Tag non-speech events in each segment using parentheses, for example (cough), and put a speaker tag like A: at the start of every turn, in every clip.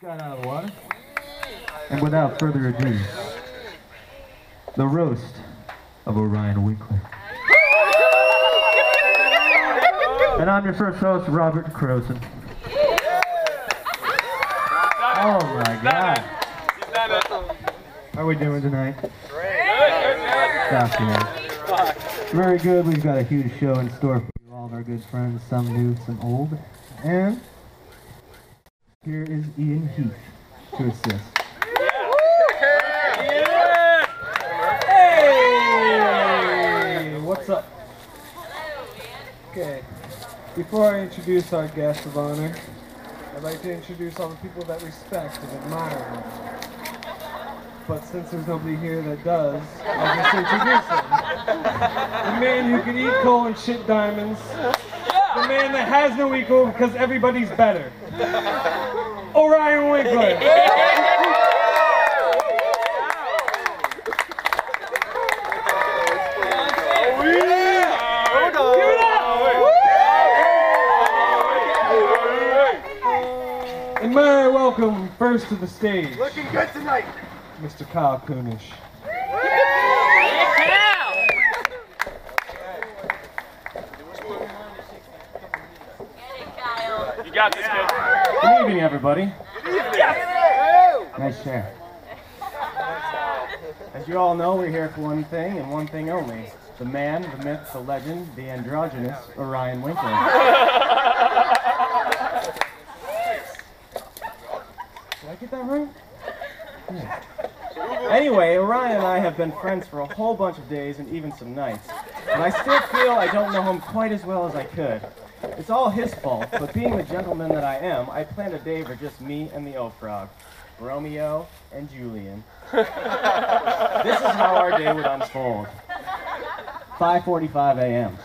A: got out of the water. And without further ado, the roast of Orion Winkler. And I'm your first host, Robert Crowson. Oh my god. How are we doing tonight? Fascinating. Very good. We've got a huge show in store for you, all of our good friends, some new, some old. And here is Ian Heath to assist.
B: Hey! What's up? Okay. Before I introduce our guest of honor, I'd like to introduce all the people that respect and admire him. But since there's nobody here that does, I'll just introduce him. The man who can eat coal and shit diamonds. Man that has no equal because everybody's better. Orion Winkler. And may I welcome first to the stage,
C: Looking good tonight.
B: Mr. Kyle
D: Kunesh. Got this, kid.
A: Good evening, everybody. Yes! Nice chair. As you all know, we're here for one thing and one thing only. The man, the myth, the legend, the androgynous Orion Winkler. Did I get that right? Yeah. Anyway, Orion and I have been friends for a whole bunch of days and even some nights. And I still feel I don't know him quite as well as I could. It's all his fault, but being the gentleman that I am, I planned a day for just me and the O-Frog. Romeo and Julian. this is how our day would unfold. 5.45 a.m.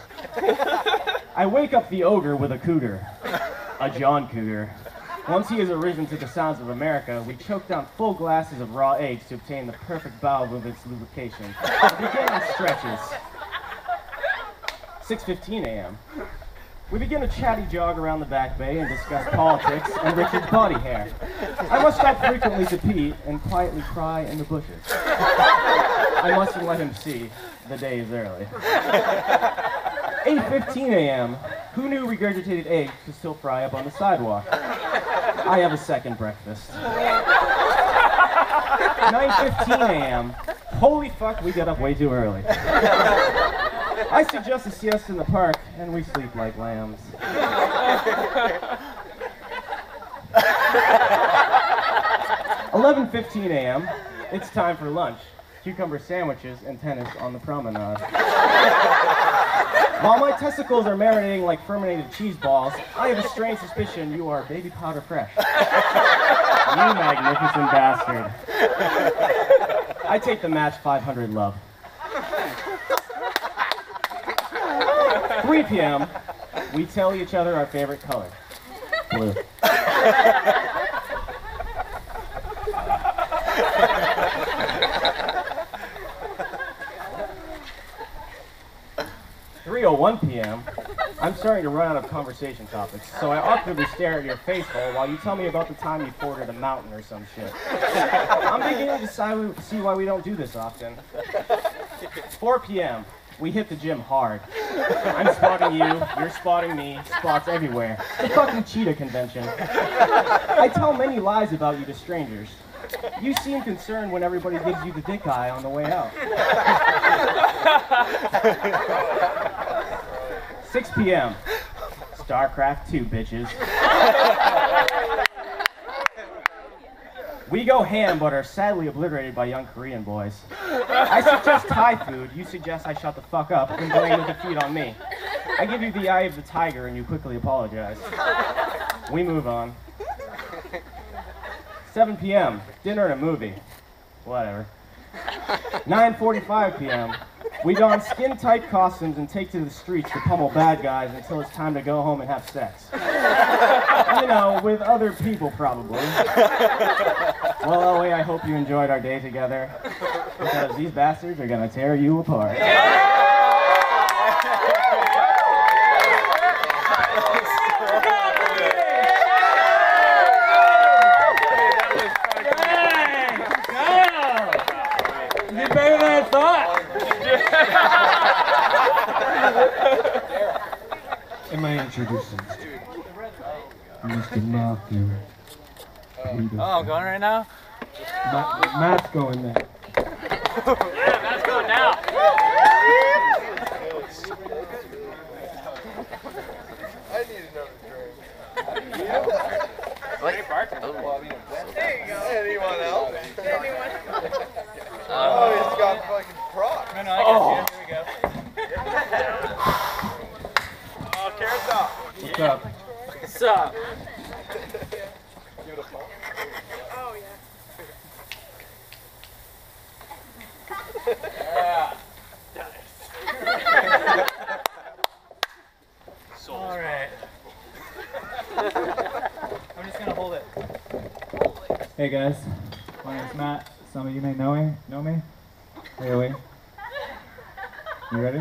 A: I wake up the ogre with a cooter. A John Cougar. Once he has arisen to the sounds of America, we choke down full glasses of raw eggs to obtain the perfect bowel movements lubrication. We begin stretches. 6.15 a.m. We begin a chatty jog around the back bay and discuss politics and Richard's body hair. I must stop frequently to pee and quietly cry in the bushes. I mustn't let him see the day is early. 8.15 a.m. Who knew regurgitated eggs could still fry up on the sidewalk? I have a second breakfast. 9.15 a.m. Holy fuck, we get up way too early. I suggest a siesta in the park, and we sleep like lambs. Eleven fifteen a.m. It's time for lunch. Cucumber sandwiches and tennis on the promenade. While my testicles are marinating like fermented cheese balls, I have a strange suspicion you are baby powder fresh. You magnificent bastard. I take the match 500 love. 3 p.m. We tell each other our favorite color. Blue. Three oh one p.m. I'm starting to run out of conversation topics, so I awkwardly stare at your face hole while you tell me about the time you forded a mountain or some shit. I'm beginning to see why we don't do this often. 4 p.m. We hit the gym hard. I'm spotting you, you're spotting me, spots everywhere. The fucking cheetah convention. I tell many lies about you to strangers. You seem concerned when everybody gives you the dick eye on the way out. 6 p.m. StarCraft 2, bitches. We go ham, but are sadly obliterated by young Korean boys. I suggest Thai food. You suggest I shut the fuck up and blame the defeat on me. I give you the eye of the tiger, and you quickly apologize. We move on. 7 p.m. Dinner and a movie. Whatever. 9:45 p.m. We don skin-tight costumes and take to the streets to pummel bad guys until it's time to go home and have sex you know, with other people probably. Well, Ellie, I hope you enjoyed our day together because these bastards are gonna tear you apart.
B: Yeah! Am I introducing
C: Oh, I'm going right now?
B: Ma- Matt's going there.
C: Yeah, that's going now.
D: I need another drink.
C: Like,
D: Anyone else? Oh, he's got fucking props.
C: no, no, I got you. Here we go.
D: Oh, carrot top.
B: What's up?
C: What's up? All right. I'm just gonna hold it.
E: Hey guys, my name's Matt. Some of you may know me. Know me? Hey, wait. You ready?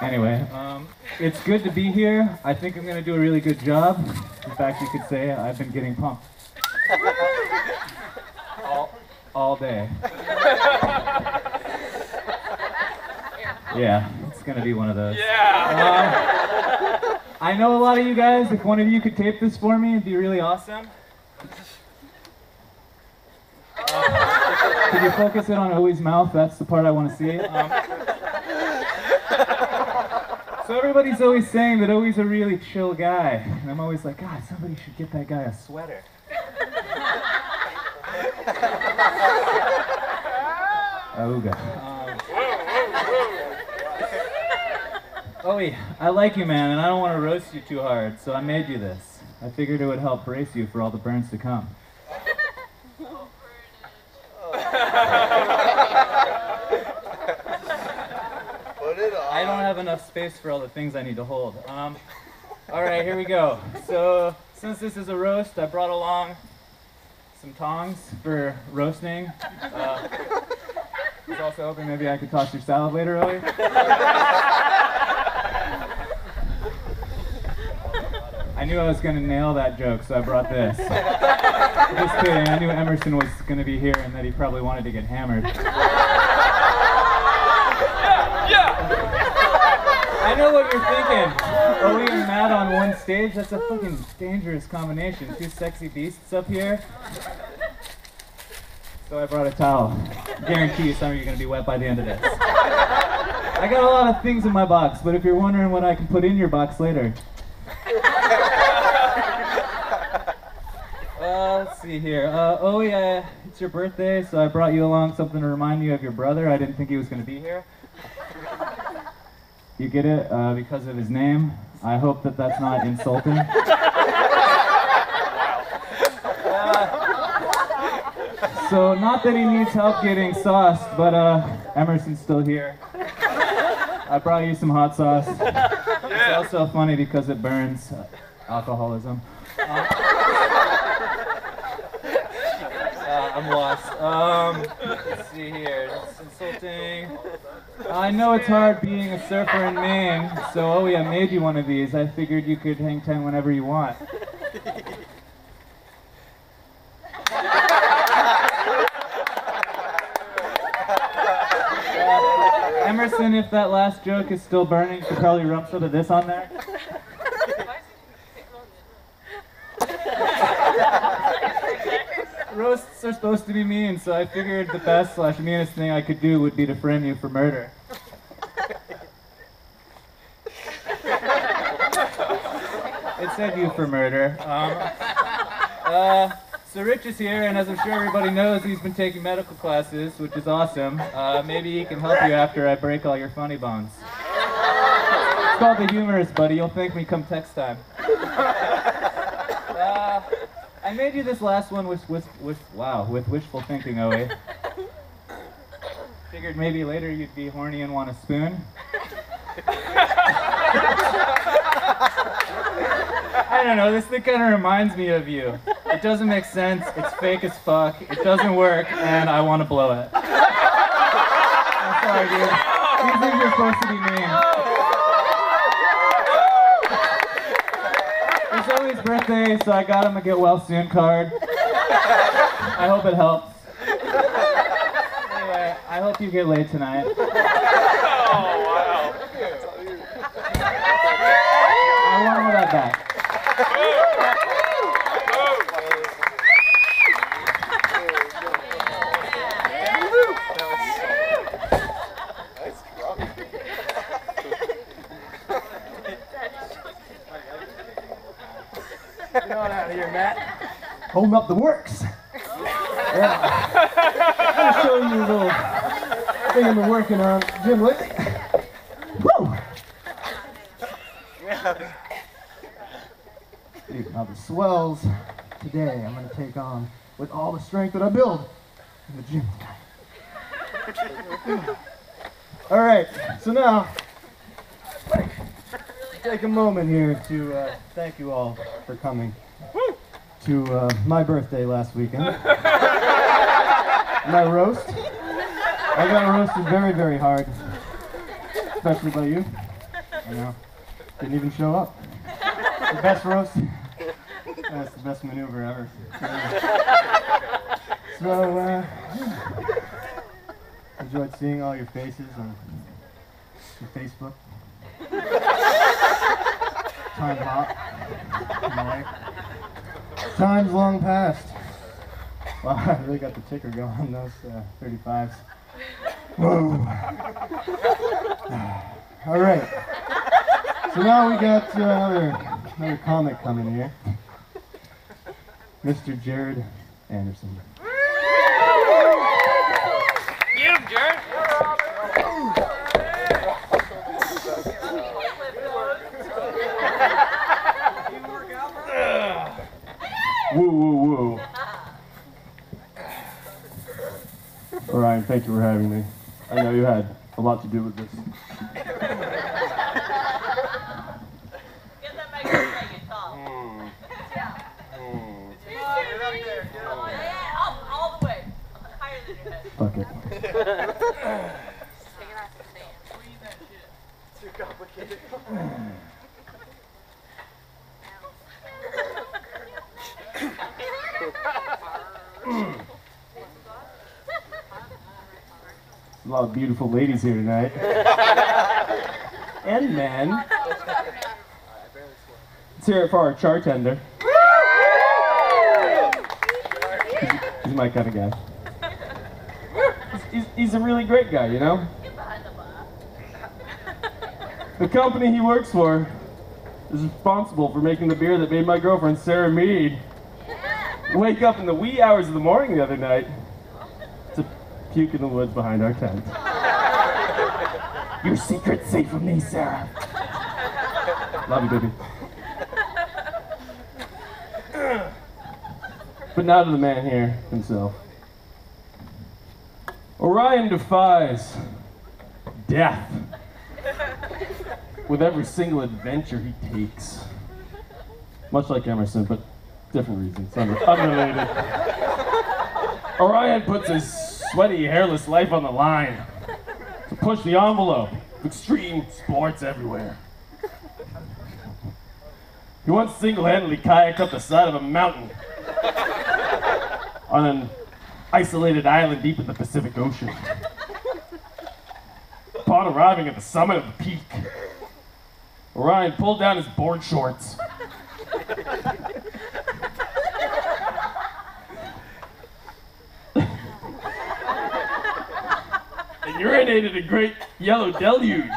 E: Anyway, um, it's good to be here. I think I'm gonna do a really good job. In fact, you could say I've been getting pumped all, all day. Yeah, it's gonna be one of those.
C: Yeah.
E: Um, I know a lot of you guys. If one of you could tape this for me, it'd be really awesome. Uh, could you focus it on Owie's mouth? That's the part I want to see. Um, so everybody's always saying that Owie's a really chill guy, and I'm always like, God, somebody should get that guy a sweater. Ooga. Um, Owie, I like you, man, and I don't want to roast you too hard, so I made you this. I figured it would help brace you for all the burns to come.
D: Put it on.
E: I don't have enough space for all the things I need to hold. Um, all right, here we go. So, since this is a roast, I brought along some tongs for roasting. Uh, I was also hoping maybe I could toss your salad later, Owie. Knew I was going to nail that joke, so I brought this. (laughs) Just kidding. I knew Emerson was going to be here and that he probably wanted to get hammered. Yeah, (laughs) yeah. I know what you're thinking. Owie and Matt on one stage? That's a fucking dangerous combination. Two sexy beasts up here. So I brought a towel. Guarantee you some of you are going to be wet by the end of this. I got a lot of things in my box, but if you're wondering what I can put in your box later. Uh, let's see here. Uh, oh yeah, it's your birthday, so I brought you along something to remind you of your brother. I didn't think he was going to be here. You get it? Uh, because of his name. I hope that that's not insulting. Uh, so, not that he needs help getting sauced, but uh, Emerson's still here. I brought you some hot sauce. (laughs) It's also funny because it burns uh, alcoholism. Uh, I'm lost. Um, let's see here. It's insulting. I know it's hard being a surfer in Maine, so oh yeah, I made you one of these. I figured you could hang ten whenever you want. (laughs) Emerson, if that last joke is still burning, you could probably rub some of this on there. (laughs) Roasts are supposed to be mean, so I figured the best slash meanest thing I could do would be to frame you for murder. it said you for murder. Um, uh, so Rich is here, and as I'm sure everybody knows, he's been taking medical classes, which is awesome. Uh, maybe he can help you after I break all your funny bones. It's called the humerus, buddy. You'll thank me come text time. Uh, I made you this last one with, with, with wow, with wishful thinking, Owie. Figured maybe later you'd be horny and want a spoon. I don't know, this thing kind of reminds me of you. It doesn't make sense, it's fake as fuck, it doesn't work, and I want to blow it. I'm sorry, dude. These things are supposed to be mean. It's Owen's birthday, so I got him a get well soon card. I hope it helps. Anyway, I hope you get laid tonight.
C: Oh, wow.
F: Get on out of here, Matt.
B: Holding up the works. (laughs) Yeah. I'm gonna show you a little thing I've been working on, Jim lately. Woo! Dude, now the swells today I'm gonna take on with all the strength that I build in the gym. (laughs) all right, so now take a moment here to uh, thank you all for coming to uh, my birthday last weekend. my roast. I got roasted very, very hard, especially by you. I know. Didn't even show up. The best roast. That's the best maneuver ever. So, uh, enjoyed seeing all your faces on your Facebook. Time hop. Time's long past. Wow, (laughs) I really got the ticker going on those uh, 35s. Whoa. All right. So now we got uh, another another comic coming here. Mr. Jarrod Anderson.
A: Get him, Jarrod.
F: Woo, woo, woo. Orion, thank you for having me. I know you had a lot to do with this.
G: Get that microphone make it tall. Yeah. Yeah, up, all the way. Higher than your head.
F: Fuck it.
G: Take it off the stand. Squeeze that shit.
F: A lot of beautiful ladies here tonight. (laughs) and men. Let's hear it for our chartender. He's, he's my kind of guy. He's, he's, he's a really great guy, you know?
G: Get behind the bar.
F: The company he works for is responsible for making the beer that made my girlfriend Sarah Mead wake up in the wee hours of the morning the other night to puke in the woods behind our tent. Your secret's safe with me, Sarah. Love you, baby. But now to the man here himself. Orion defies death with every single adventure he takes. Much like Emerson, but different reasons, un- unrelated. Orion puts his sweaty, hairless life on the line to push the envelope of extreme sports everywhere. He once single-handedly kayaked up the side of a mountain on an isolated island deep in the Pacific Ocean. Upon arriving at the summit of the peak, Orion pulled down his board shorts. Urinated a great yellow deluge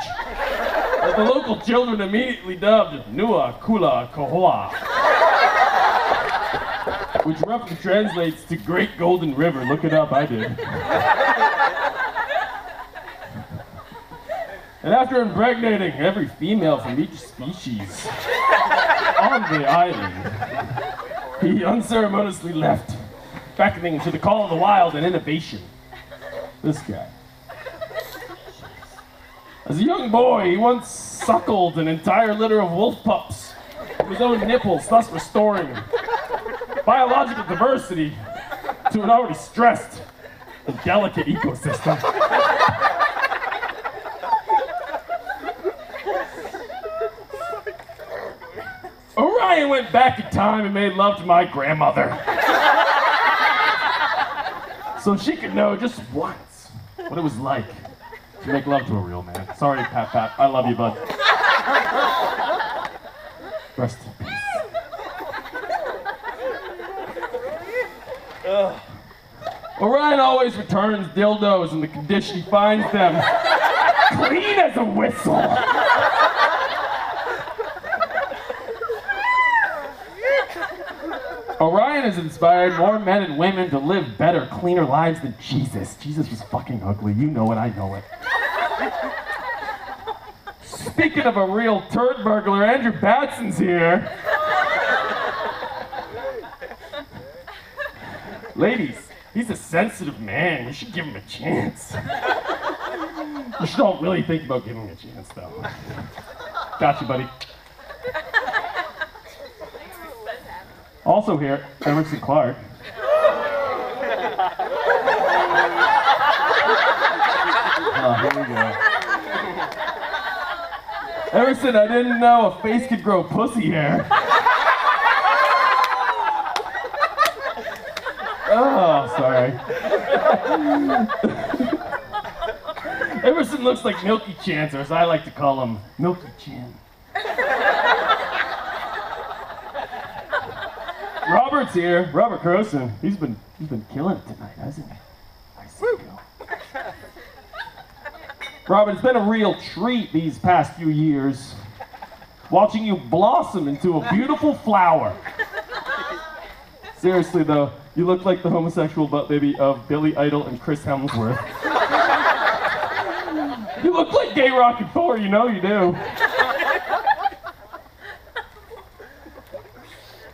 F: that the local children immediately dubbed Nua Kula Kohoa, which roughly translates to Great Golden River. Look it up, I did. And after impregnating every female from each species on the island, he unceremoniously left, beckoning to the call of the wild and innovation. This guy. As a young boy, he once suckled an entire litter of wolf pups from his own nipples, thus restoring biological diversity to an already stressed and delicate ecosystem. Orion went back in time and made love to my grandmother. so she could know just once what it was like make love to a real man. Sorry, Pat Pat. I love you, bud. Rest in peace. Ugh. Orion always returns dildos in the condition he finds them. Clean as a whistle. Ryan has inspired more men and women to live better, cleaner lives than Jesus. Jesus was fucking ugly. You know it, I know it. Speaking of a real turd burglar, Andrew Batson's here. Ladies, he's a sensitive man. You should give him a chance. You should all really think about giving him a chance, though. Got you, buddy. Also here, Emerson Clark. Ah, oh, here we go. Emerson, I didn't know a face could grow pussy hair. Oh, sorry. Emerson looks like Milky Chance, or as I like to call him, Milky Chin. Robert's here. Robert Crowson. He's been he's been killing it tonight, hasn't he? I see you. Robert, it's been a real treat these past few years, watching you blossom into a beautiful flower. Seriously though, you look like the homosexual butt baby of Billy Idol and Chris Hemsworth. you look like gay rock and Thor, you know you do.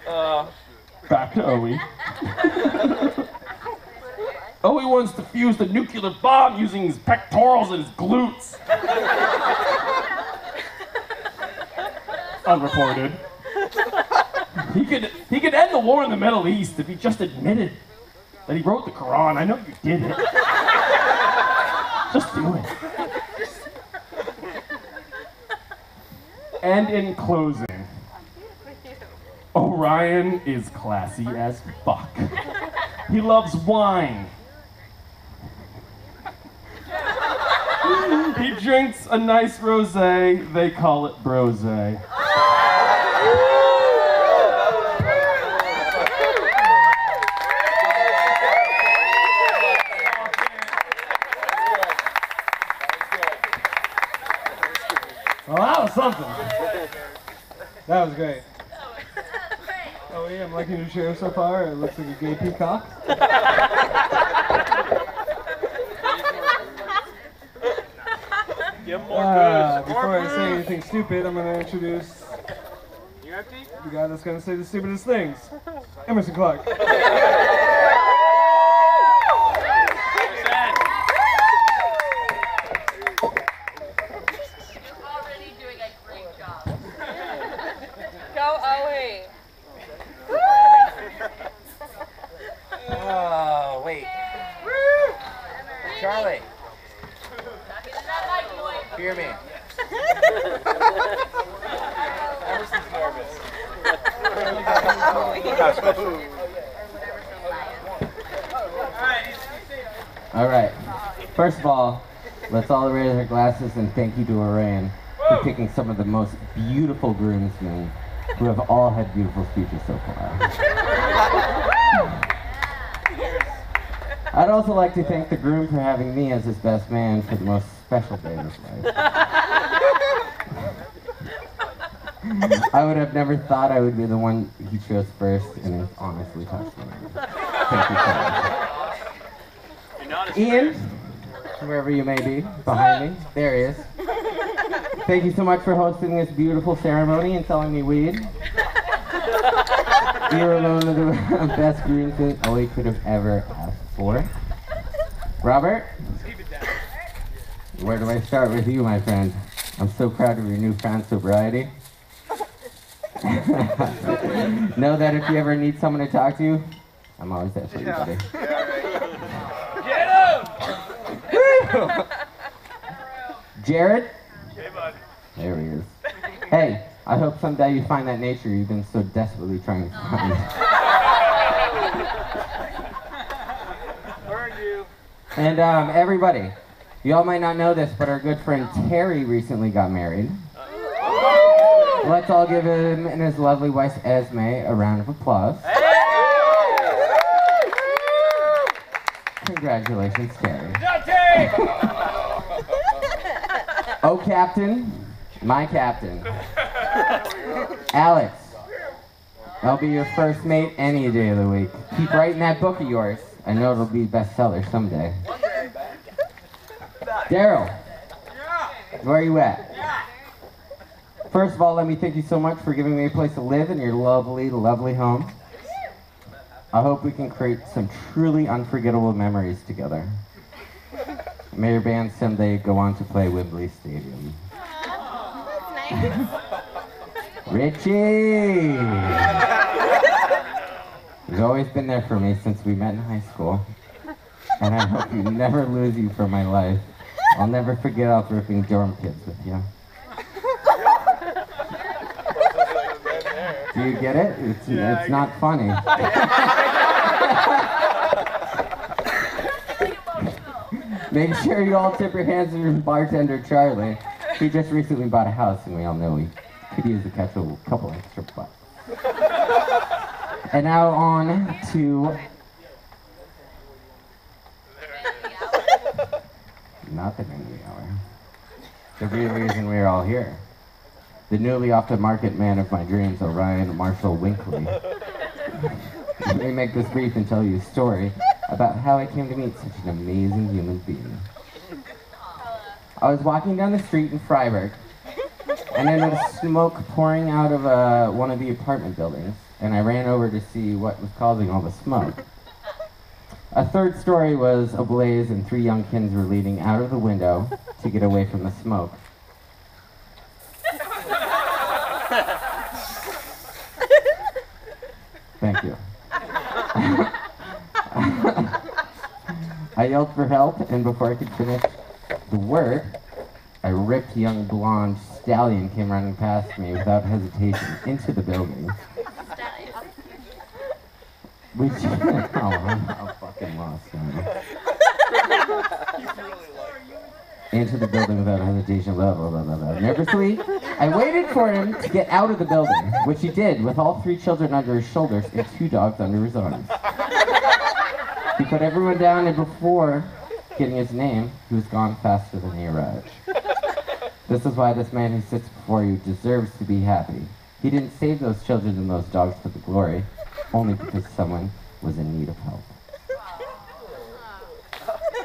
F: Uh, Back to Owie. (laughs) Owie wants to fuse the nuclear bomb using his pectorals and his glutes. Unreported. He could he could end the war in the Middle East if he just admitted that he wrote the Quran. I know you did it. Just do it. And in closing, Orion is classy as fuck. He loves wine. He drinks a nice rosé. They call it brose.
B: Well, that was something. That was great. Oh yeah, I'm liking your chair so far. It looks like a gay peacock.
C: Give more
B: Uh, before I say anything stupid, I'm gonna introduce
C: You empty?
B: the guy that's gonna say the stupidest things. Emerson Clark. (laughs)
H: Already doing a great job. Go Owie.
C: Oh, wait. Charlie,
H: Not getting that mic away.
C: hear me. Emerson's nervous.
I: All right. First of all, let's all raise our glasses and thank you to Orion for picking some of the most beautiful groomsmen who have all had beautiful speeches so far. (laughs) I'd also like to thank the groom for having me as his best man for the most special day of his life. (laughs) I would have never thought I would be the one he chose first, and it honestly touched me. Thank you so much.
C: You're not as
I: Ian, wherever you may be, behind me, there he is. Thank you so much for hosting this beautiful ceremony and selling me weed. You're one of the (laughs) best groomsmen Owie could have ever asked for. Robert, where do I start with you, my friend? I'm so proud of your newfound sobriety. (laughs) know that if you ever need someone to talk to, I'm always there for you, buddy. Jarrod?
C: Hey, bud.
I: There he is. Hey, I hope someday you find that nature you've been so desperately trying to find.
C: Where are you?
I: And um, everybody, y'all might not know this, but our good friend Terry recently got married. Let's all give him and his lovely wife Esme a round of applause. Congratulations, Terry. Oh, Captain, my Captain, Alex. I'll be your first mate any day of the week. Keep writing that book of yours. I know it'll be a bestseller someday. Darrell, where are you at? First of all, let me thank you so much for giving me a place to live in your lovely, lovely home. I hope we can create some truly unforgettable memories together. May your band someday go on to play Wembley Stadium. Richie! You've always been there for me since we met in high school. And I hope you never lose you from my life. I'll never forget out ripping dorm kids with you. (laughs) Do you get it? It's, it's not funny. (laughs) Make sure you all tip your hands to bartender Charlie. He just recently bought a house and we all know he could use a couple, couple extra bucks. And now on to not the the hour. The real reason we're all here. The newly off the market man of my dreams, Orion Marshall Winkler. Let me make this brief and tell you a story about how I came to meet such an amazing human being. I was walking down the street in Fryeburg, and I noticed smoke pouring out of uh, one of the apartment buildings, and I ran over to see what was causing all the smoke. A third story was ablaze, and three young kids were leaning out of the window to get away from the smoke. Thank you. I yelled for help, and before I could finish the word, a ripped young blonde stallion came running past me without hesitation into the building. Which, (laughs) oh, I'm, I'm fucking lost now. Into the building without hesitation, blah, blah, blah, blah, blah. Nervously, I waited for him to get out of the building, which he did with all three children under his shoulders and two dogs under his arms. He put everyone down, and before getting his name, he was gone faster than he arrived. This is why this man who sits before you deserves to be happy. He didn't save those children and those dogs for the glory, only because someone was in need of help.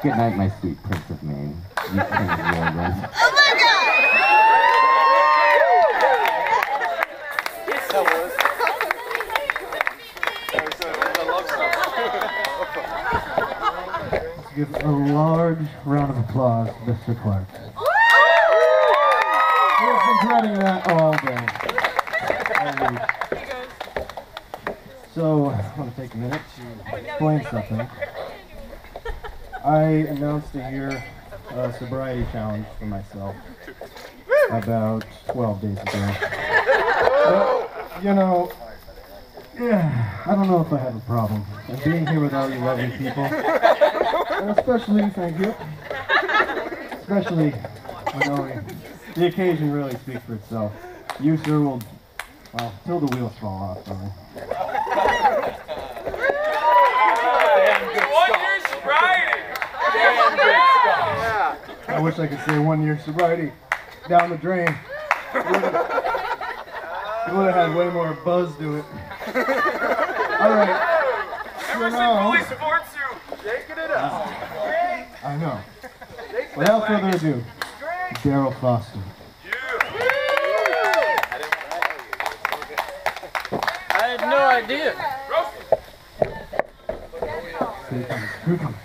I: Good night, my sweet Prince of Maine. You king of
B: give a large round of applause to Mr. Clark. He's been dreading that all day. So, I want to take a minute to explain something. I announced a year uh, sobriety challenge for myself about 12 days ago. But, you know, yeah, I don't know if I have a problem. And being here with all you lovely people, especially, thank you, especially when the occasion really speaks for itself. You, sir, will, well, till the wheels fall off, really.
C: One year sobriety.
B: I wish I could say one year sobriety down the drain. It would have had way more buzz to it. All right. So now,
C: Fully sports you. Shaking it up.
B: I know. Without further ado, Darrell Foster.
C: I had no idea.
B: Here he comes. Here he comes.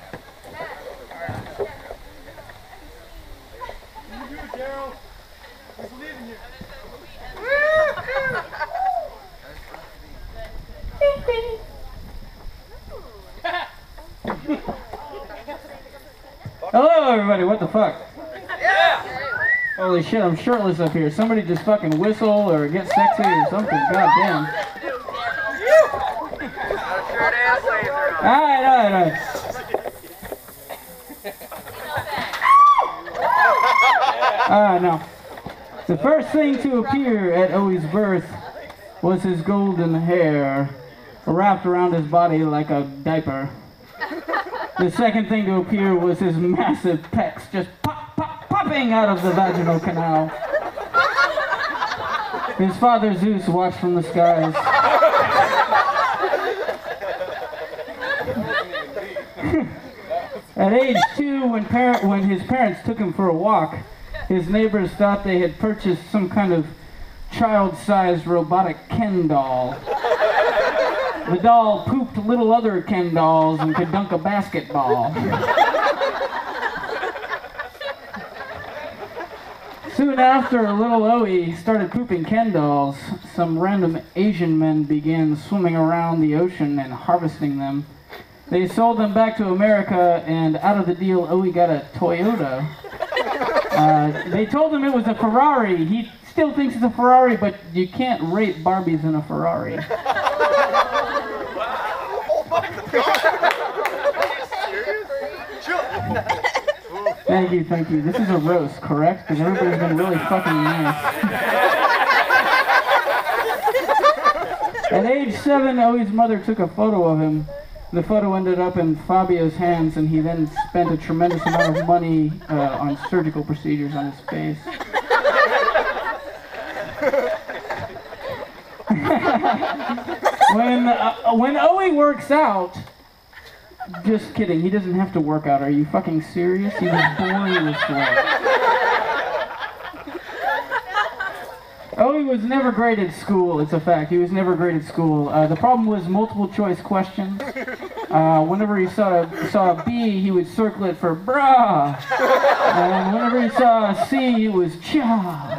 J: Hello, everybody. What the fuck? Yeah. Holy shit, I'm shirtless up here. Somebody just fucking whistle or get sexy or something. God damn.
C: Shirt and blazer on.
J: Alright, alright, alright. Alright, now. The first thing to appear at Owie's birth was his golden hair wrapped around his body like a diaper. The second thing to appear was his massive pecs just pop, pop, popping out of the vaginal canal. His father Zeus watched from the skies. At age two, when, parent, when his parents took him for a walk, his neighbors thought they had purchased some kind of child-sized robotic Ken doll. The doll pooped little other Ken dolls and could dunk a basketball. Soon after little Owie started pooping Ken dolls, some random Asian men began swimming around the ocean and harvesting them. They sold them back to America, and out of the deal, Owie got a Toyota. Uh, they told him it was a Ferrari. He still thinks it's a Ferrari, but you can't rape Barbies in a Ferrari. Thank you, thank you. This is a roast, correct? Because everybody's been really fucking nice. At age seven, Owie's mother took a photo of him. The photo ended up in Fabio's hands, and he then spent a tremendous amount of money uh, on surgical procedures on his face. (laughs) when uh, when Owie works out, just kidding. He doesn't have to work out. Are you fucking serious? He was born this way. Oh, he was never great at school. It's a fact. He was never great at school. Uh, the problem was multiple choice questions. Uh, whenever he saw a, saw a B, he would circle it for bra. And whenever he saw a C, it was cha.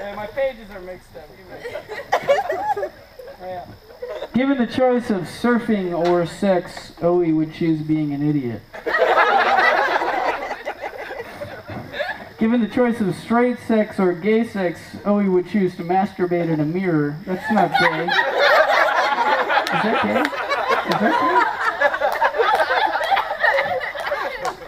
B: Hey, my pages are mixed up.
J: Given the choice of surfing or sex, Owie would choose being an idiot. Given the choice of straight sex or gay sex, Owie would choose to masturbate in a mirror. That's not gay. Is that gay? Is that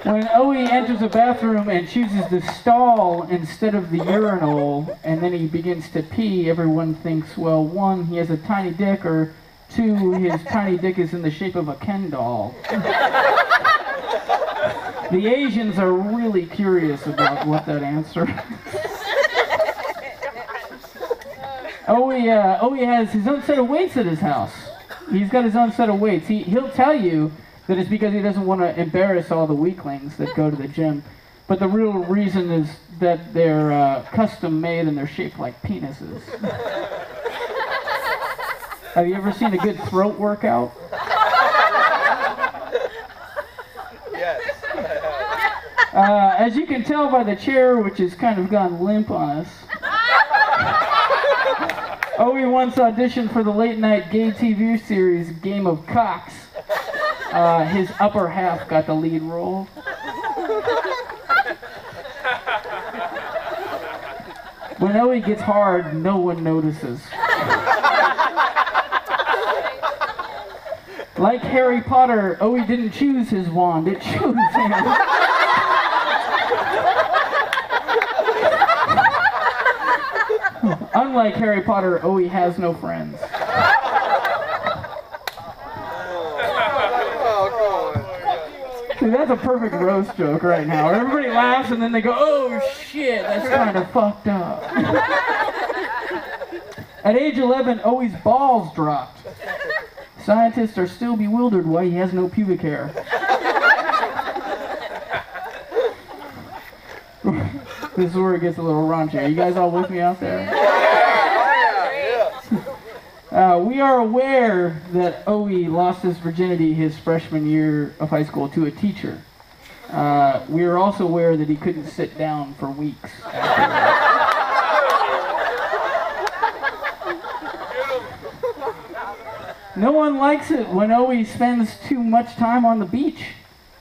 J: gay? When Owie enters a bathroom and chooses the stall instead of the urinal, and then he begins to pee, everyone thinks, well, one, he has a tiny dick, or two, his tiny dick is in the shape of a Ken doll. The Asians are really curious about what that answer. Owie, uh, Owie has his own set of weights at his house. He's got his own set of weights. He, he'll tell you that it's because he doesn't want to embarrass all the weaklings that go to the gym. But the real reason is that they're uh, custom made and they're shaped like penises. Have you ever seen a good throat workout?
D: Yes.
J: Uh, as you can tell by the chair, which has kind of gone limp on us. Owie once auditioned for the late night gay TV series Game of Cocks. Uh, his upper half got the lead role. When Owie gets hard, no one notices. Like Harry Potter, oh, Owie didn't choose his wand, it chose him. Unlike Harry Potter, oh, Owie has no friends.
D: Oh,
J: See, that's a perfect roast joke right now. Everybody laughs and then they go, oh shit, that's kind of fucked up. (laughs) At age 11, Owie's balls dropped. Scientists are still bewildered why he has no pubic hair. (laughs) this is where it gets a little raunchy. Are you guys all with me out there? Uh, we are aware that Owie lost his virginity his freshman year of high school to a teacher. Uh, we are also aware that he couldn't sit down for weeks. after that. No one likes it when Owie spends too much time on the beach.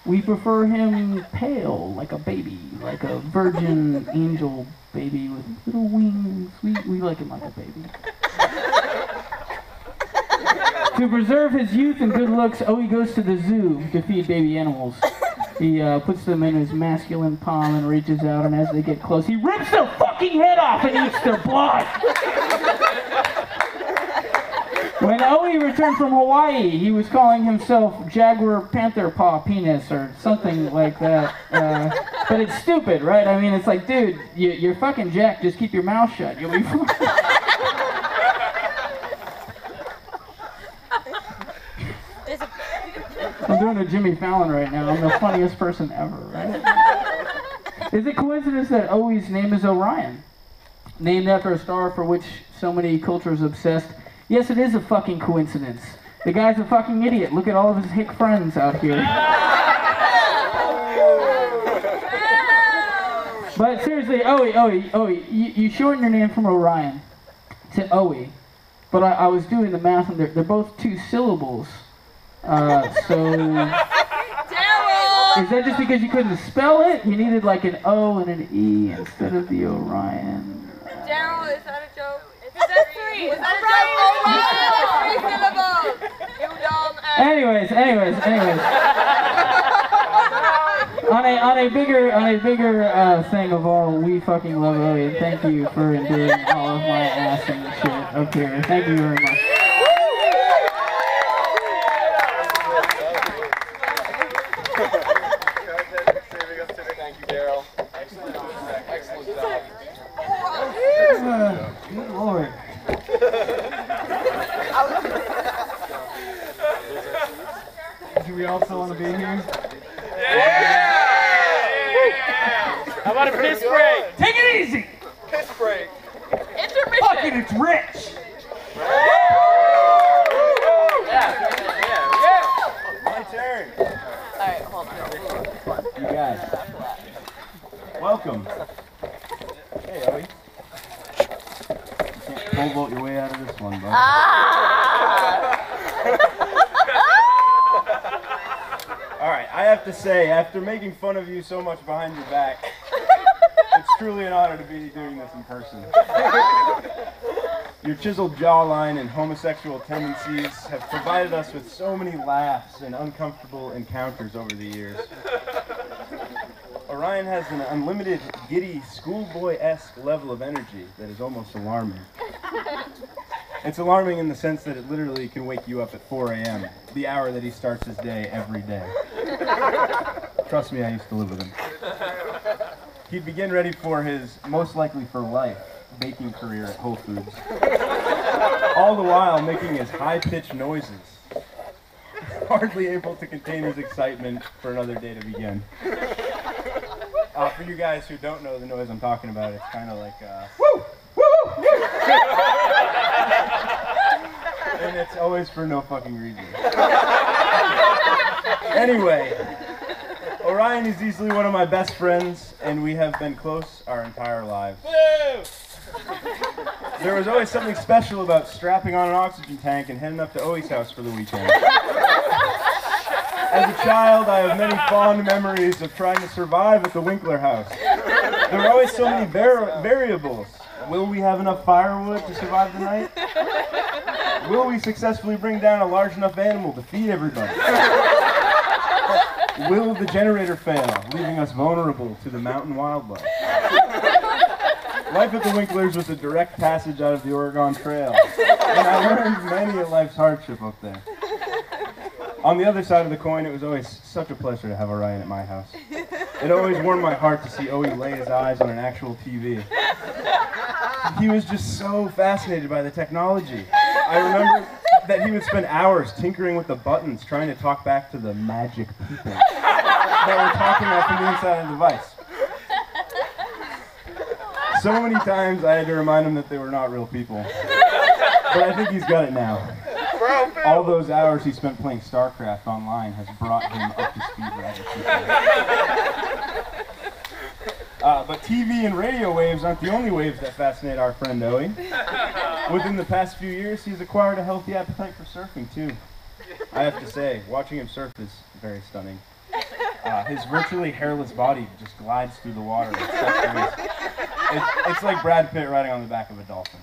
J: We prefer him pale, like a baby, like a virgin (laughs) angel baby with little wings. We, we like him like a baby. to preserve his youth and good looks, Owie goes to the zoo to feed baby animals. He uh, puts them in his masculine palm and reaches out, and as they get close, he rips their fucking head off and eats their blood. When Owie returned from Hawaii, he was calling himself Jaguar Panther Paw Penis or something like that. Uh, but it's stupid, right? I mean, it's like, dude, you, are fucking Jack. Just keep your mouth shut. You'll be fine. (laughs) I'm doing a Jimmy Fallon right now. I'm the funniest person ever, right? Is it coincidence that Owie's name is Orion? Named after a star for which so many cultures obsessed Yes, it is a fucking coincidence. The guy's a fucking idiot. Look at all of his hick friends out here. But seriously, Owie, Owie, Owie, you, you shorten your name from Orion to Owie. But I, I was doing the math and they're, they're both two syllables. Uh, so is that just because you couldn't spell it? You needed like an O and an E instead of the Orion.
H: Darrell, is that a joke? Is that three? Was that a joke? Orion! Three syllables! You dumb ass.
J: Anyways, anyways, anyways. on a on a bigger on a bigger uh, thing of all, we fucking love Owie. and Thank you for enduring all of my ass and shit up here. Thank you very much.
D: Thank you, Darrell. Excellent job. Excellent job.
B: Uh, good lord. Do we also want to be here? Yeah! yeah!
C: How about a piss break?
F: Take it easy!
D: Piss break.
F: Fuck it, it's rich!
A: My turn.
H: Alright, hold on.
A: You guys. Welcome. Hey, Owie. You can't pole vault your way out of this one, bud. All right, I have to say, after making fun of you so much behind your back, (laughs) it's truly an honor to be doing this in person. Your chiseled jawline and homosexual tendencies have provided us with so many laughs and uncomfortable encounters over the years. Orion has an unlimited, giddy, schoolboy-esque level of energy that is almost alarming. It's alarming in the sense that it literally can wake you up at 4 a.m., the hour that he starts his day every day. Trust me, I used to live with him. (laughs) He'd begin ready for his, most likely for life, baking career at Whole Foods. All the while making his high-pitched noises. Hardly able to contain his excitement for another day to begin. Uh, for you guys who don't know the noise I'm talking about, it's kind of like uh, woo, woo, woo. (laughs) and it's always for no fucking reason. anyway, Orion is easily one of my best friends, and we have been close our entire lives. There was always something special about strapping on an oxygen tank and heading up to Owie's house for the weekend. As a child, I have many fond memories of trying to survive at the Winkler house. There were always so many var- variables. Will we have enough firewood to survive the night? Will we successfully bring down a large enough animal to feed everybody? Will the generator fail, leaving us vulnerable to the mountain wildlife? Life at the Winklers was a direct passage out of the Oregon Trail, and I learned many a life's hardship up there. On the other side of the coin, it was always such a pleasure to have Orion at my house. It always warmed my heart to see Owie lay his eyes on an actual TV. He was just so fascinated by the technology. I remember that he would spend hours tinkering with the buttons, trying to talk back to the magic people that were talking out from the inside of the device. So many times I had to remind him that they were not real people. But I think he's got it now. All those hours he spent playing StarCraft online has brought him up to speed rather quickly. Uh, but TV and radio waves aren't the only waves that fascinate our friend Owie. (laughs) Within the past few years, he's acquired a healthy appetite for surfing too. I have to say, watching him surf is very stunning. Uh, his virtually hairless body just glides through the water. It's, it's like Brad Pitt riding on the back of a dolphin.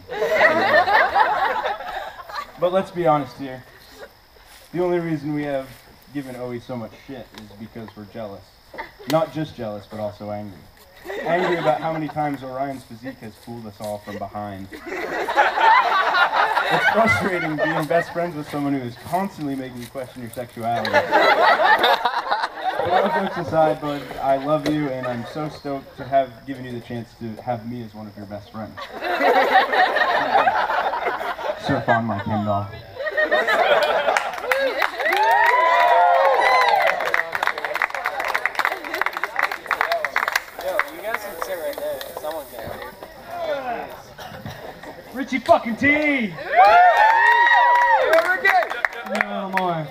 A: But let's be honest here. The only reason we have given Owie so much shit is because we're jealous. Not just jealous, but also angry. (laughs) Angry about how many times Orion's physique has fooled us all from behind. It's frustrating being best friends with someone who is constantly making you question your sexuality. But all jokes aside, bud, I love you, and I'm so stoked to have given you the chance to have me as one of your best friends. (laughs) Surf on my Ken doll.
C: sit right there. Someone's gonna
B: Richie fucking T!
D: Hey, Ricky!
B: Give me more.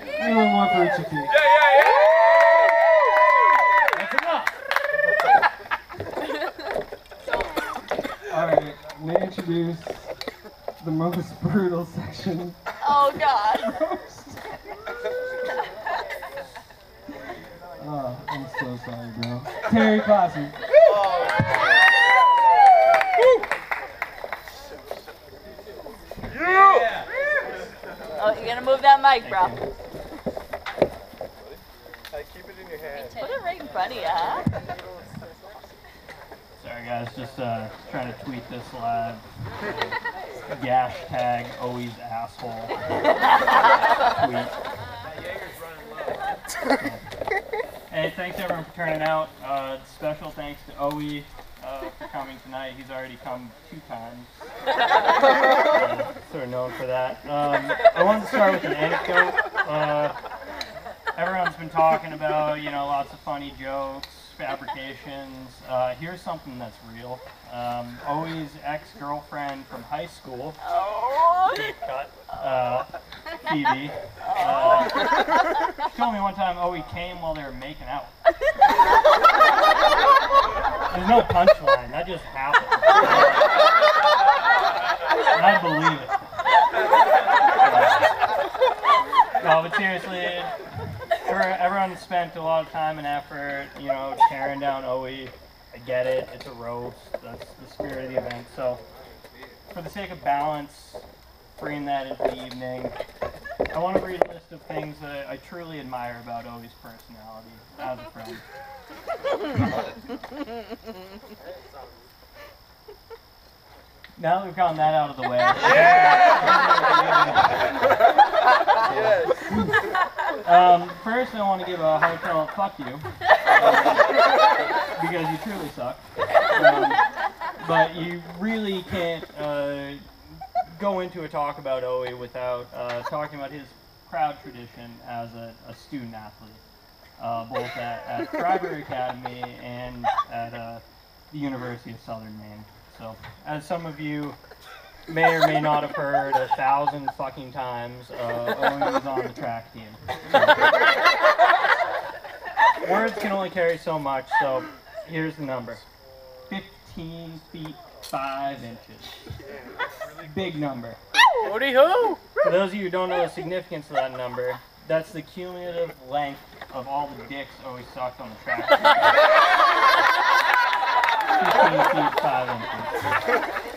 B: Give me a little more for Richie T.
D: Yeah, yeah, yeah!
B: That's enough. (laughs) Alright, may I introduce the most brutal section.
H: Oh God. (laughs)
B: Oh, I'm so sorry, bro. Terry Classen.
H: Oh, you're gonna move that mic, bro.
D: Hey, keep it in your hand.
H: Put it right in front of you, huh?
C: Sorry guys, just uh, trying to tweet this live. Gash tag always asshole. tweet. Hey, thanks everyone for turning out. Uh, special thanks to Owie uh, for coming tonight. He's already come two times. (laughs) Sort of known for that. Um, I wanted to start with an anecdote. Uh, everyone's been talking about, you know, lots of funny jokes, fabrications. Uh, here's something that's real. Um, ex-girlfriend from high school,
H: Oh.
C: deep cut, uh, Phoebe, uh, she told me one time Owie came while they were making out. There's no punchline, that just happened. I believe it. No, but seriously, everyone spent a lot of time and effort, you know, tearing down Owie. I get it, it's a roast, that's the spirit of the event. So, for the sake of balance, bringing that into the evening, I want to read a list of things that I truly admire about Owie's personality as a friend. (laughs) Now that we've gotten that out of the way. (laughs) (laughs) Um, first, I want to give a heartfelt fuck you. because you truly suck. Um, but you really can't uh, go into a talk about Owie without uh, talking about his proud tradition as a, a student athlete, uh, both at, at Academy and at uh, the University of Southern Maine. So, as some of you may or may not have heard a thousand fucking times, uh, Owen was on the track team. So, words can only carry so much, so here's the number 15 feet 5 inches. Big number. For those of you who don't know the significance of that number, that's the cumulative length of all the dicks always sucked on the track. Team. 15 feet 5 inches.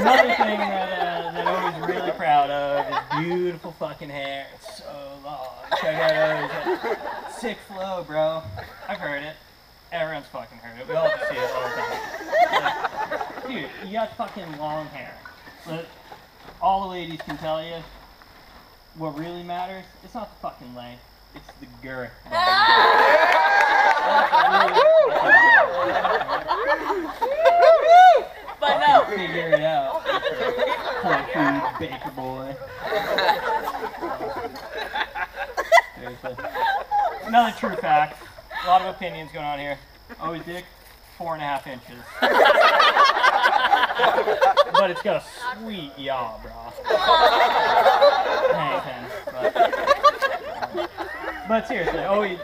C: Another thing that, uh, that Owen's really proud of is beautiful fucking hair. It's so long. Check out Owen's sick flow, bro. I've heard it. Everyone's fucking heard it. We all see it all the time. Like, dude, you got fucking long hair. But all the ladies can tell you what really matters. It's not the fucking length. It's the girth. (laughs)
H: But no.
C: Figure it out. Poor baker boy. Seriously. Another true fact. A lot of opinions going on here. Oh, always dick, four and a half inches. but it's got a sweet yaw, bro. But, but seriously, oh, always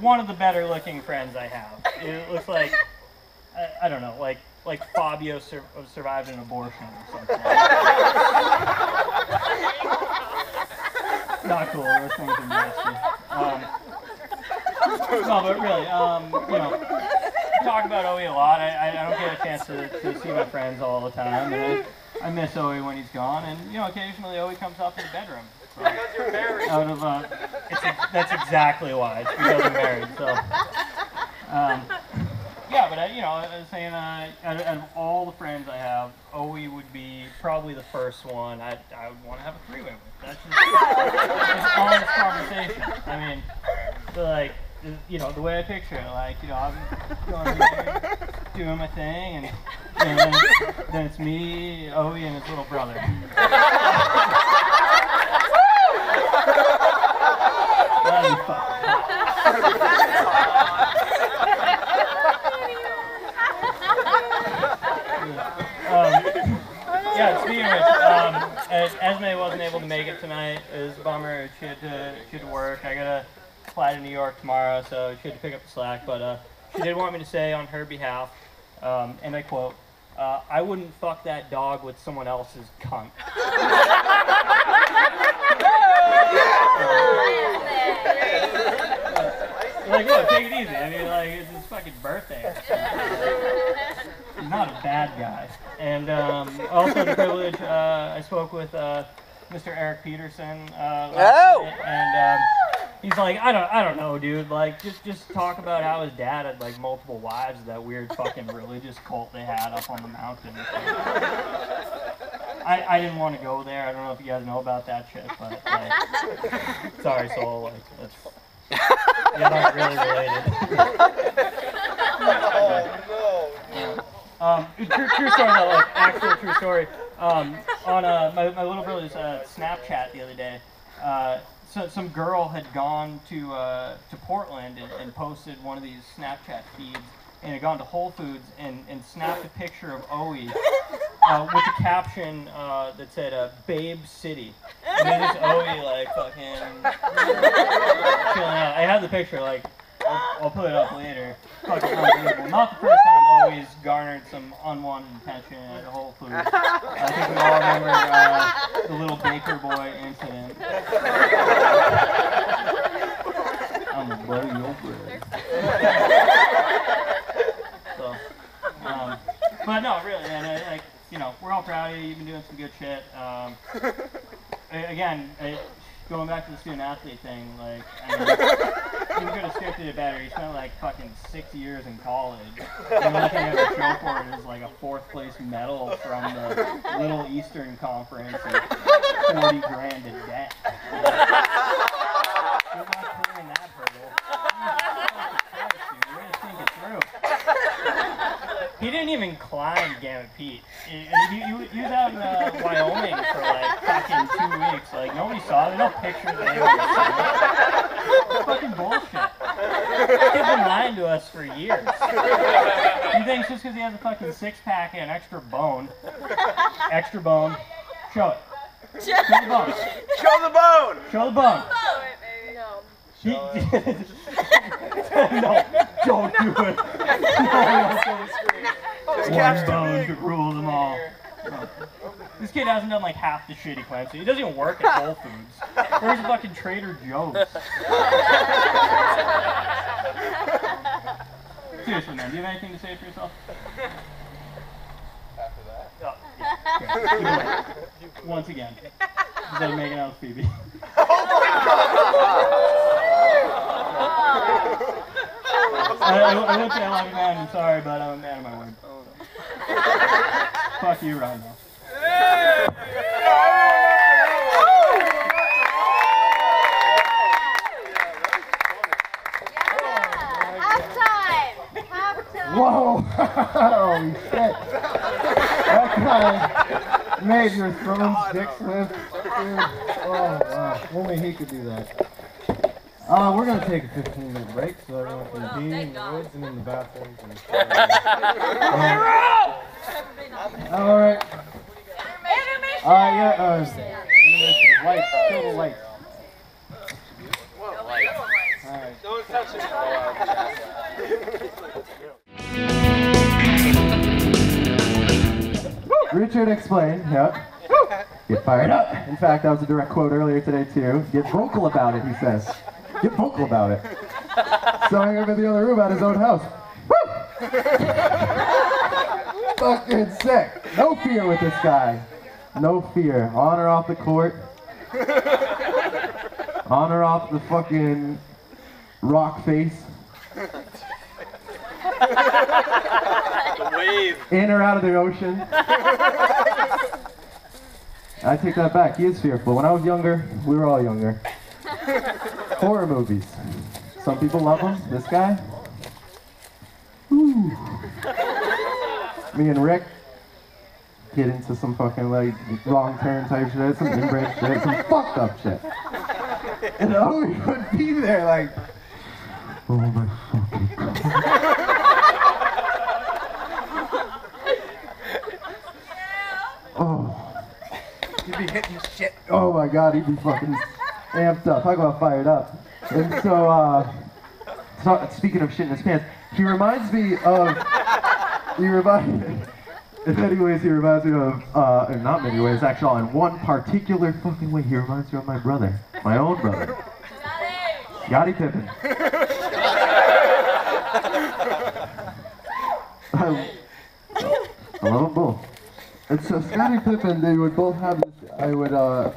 C: one of the better looking friends I have. It looks like (laughs) I, I don't know, like like Fabio sur- survived an abortion or something. (laughs) Not cool. Those things are nasty. Um, no, but really, um, you know, talk about Owie a lot. I, I, don't get a chance to, to see my friends all the time, and I, I miss Owie when he's gone. And you know, occasionally Owie comes up in the bedroom. So, out of uh, a, that's exactly why. It's because I'm married. So. Um, yeah, but I, you know, I was saying, uh, out, of, out of all the friends I have, Owie would be probably the first one I, I would want to have a three-way with. That's just, it's honest conversation. I mean, like, you know, the way I picture it, like, you know, I'm going in there, doing my thing, and, and then, then it's me, Owie, and his little brother. That'd be fucking hot. Um, yeah, speaking of which, um, Esme wasn't able to make it tonight. It was a bummer. She had to, she had to work. I gotta fly to New York tomorrow, so she had to pick up the slack. But uh, she did want me to say on her behalf, um, and I quote, uh, I wouldn't fuck that dog with someone else's cunt. (laughs) (laughs) (laughs) like, look, take it easy. I mean, like, it's his fucking birthday. He's not a bad guy. And um, also the privilege, uh, I spoke with uh, Mr. Eric Peterson uh,
K: Oh!
C: night, and um, he's like, I don't, I don't know, dude. Like, just, just talk about how his dad had like multiple wives, that weird fucking religious cult they had up on the mountain. I, I didn't want to go there. I don't know if you guys know about that shit, but like, (laughs) sorry, soul. Like, that's, you're not really related. (laughs) Um, true, true story though, like actual true story. Um, on uh, my, my little brother's uh, Snapchat the other day, uh, so, some girl had gone to uh, to Portland and, and posted one of these Snapchat feeds and had gone to Whole Foods and, and snapped a picture of Owie uh, with a caption uh, that said uh, "Babe City," and then just Owie like fucking chilling out. I have the picture like. I'll, I'll put it up later. Fucking unbelievable. Not the first time always garnered some unwanted attention at Whole Foods. I think we all remember uh, the little baker boy incident. (laughs) I'm gonna blow your bread. (laughs) so, um, but no, really, man, I, like, you know, we're all proud of you. You've been doing some good shit. Um, (laughs) again, I, going back to the student athlete thing, like, I mean, (laughs) you could have scripted it better. You spent like fucking six years in college. The only thing you have show for it is like a fourth place medal from the Little Eastern Conference and 40 grand in debt. (laughs) Good luck clearing that hurdle. Jesus Christ, dude, way to think it through. He didn't even climb Gannett Peak. He, he, he- he was out in uh, Wyoming for like fucking two weeks. Like nobody saw it. No pictures of anyone. Fucking bullshit. He's been lying to us for years. He thinks just because he has a fucking six pack and extra bone, extra bone, show it. Show the bone.
K: Show the bone!
C: Show the bone.
H: No.
C: He, (laughs) no, don't do it. (laughs) No, One bone to rule them all. No. This kid hasn't done like half the shit he claims. He doesn't even work at Whole (laughs) Foods. Where's the fucking Trader Joe's? (laughs) Seriously, man, do you have anything to say for yourself?
D: After that.
C: Oh, yeah. Okay, give it away. Once again, instead of making out with Phoebe. (laughs) I, I, I won't say I love you, man. I'm sorry, but I'm a man of my word. (laughs) Fuck you right (laughs) now.
H: Halftime! Halftime!
B: Whoa! Holy shit! That guy made your throwing dick slip. Oh wow! Only he could do that. Uh, we're gonna take a 15 minute break so everyone can pee in the woods and in the bathrooms. And (laughs) all right. Uh, yeah. Uh, lights. Kill the lights. All right.
D: Don't touch it.
B: Richard explained, yep. Get fired up. In fact, that was a direct quote earlier today too. Get vocal about it, he says. Get vocal about it. Selling him in the other room at his own house. Fucking sick. No fear with this guy. No fear. On or off the court. On or off the fucking rock face. In or out of the ocean. I take that back. He is fearful. When I was younger, we were all younger. Horror movies. Some people love them. This guy. Ooh. Me and Rick get into some fucking like wrong turn type shit, some inbred shit, some fucked up shit. And Owie would be there like,
L: Oh my fucking god. Oh.
M: You'd be hitting shit.
L: Oh my god, he'd be fucking amped up. Talk about fired up. And so, uh, so speaking of shit in his pants, he reminds me of. He reminds. (laughs) In many ways, he reminds me of, uh, in not many ways, actually, in one particular fucking way, he reminds me of my brother, my own brother, Scottie Pippen. I, I love them both. And so Scottie Pippen, they would both have this, I would, uh,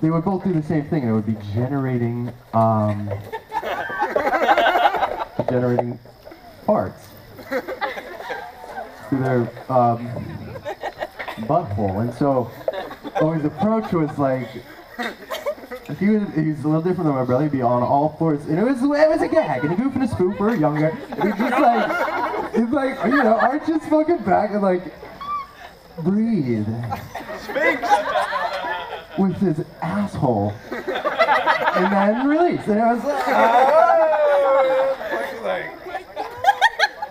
L: they would both do the same thing. It would be generating, um, generating farts through their, um, butthole. And so, his approach was like, he was, he was a little different than my brother. He'd be on all fours, and it was it was a gag, and a goof and a spoof for younger. And he'd just like, he's like, you know, arch his fucking back and like, breathe with his asshole, and then release. And it was like,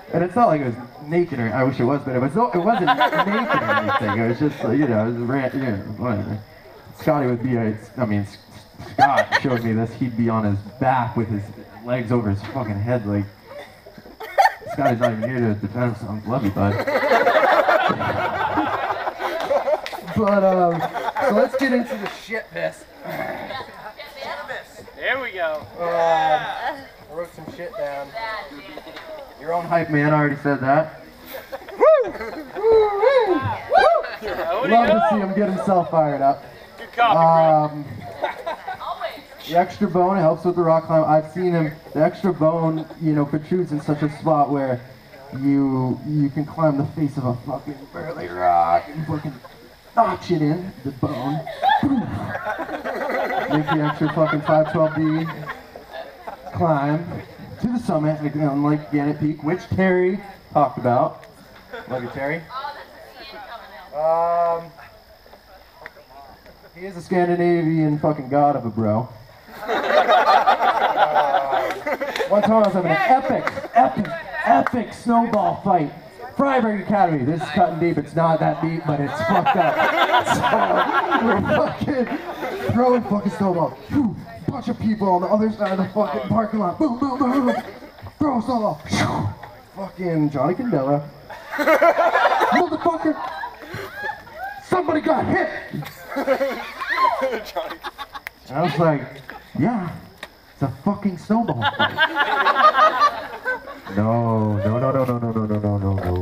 L: (laughs) and it's not like it was naked or I wish it was, but it was no, it wasn't naked or anything. It was just like, you know, it was ran, you know, whatever. Scotty would be a, I mean, Scott showed me this. He'd be on his back with his legs over his fucking head, like. Scotty's not even here to defend himself. Love you, bud. (laughs) but um, so let's get into the shit piss.
K: There we go.
L: Um, I wrote some shit down. Your own hype man already said that. Love to see him get himself fired up.
K: Good copy,
L: Um, the extra bone helps with the rock climb. I've seen him. The extra bone, you know, protrudes in such a spot where you you can climb the face of a fucking burly rock and fucking notch it in the bone. Make the extra fucking 512B climb to the summit on Lake Gannett Peak, which Terry talked about. Love you, Terry. Um, he is a Scandinavian fucking god of a bro. Uh, one time I was having an epic, epic, epic snowball fight. Fryeburg Academy. This is cutting deep. It's not that deep, but it's fucked up. (laughs) So we're fucking throwing fucking snowballs. Phew, bunch of people on the other side of the fucking parking lot. Boom, boom, boom, boom. Throw a snowball. Phew. Fucking Johnny Candela. Motherfucker. Somebody got hit. And (laughs) I was like, yeah, it's a fucking snowball fight. (laughs) No, no, no, no, no, no, no, no, no, no, no, no.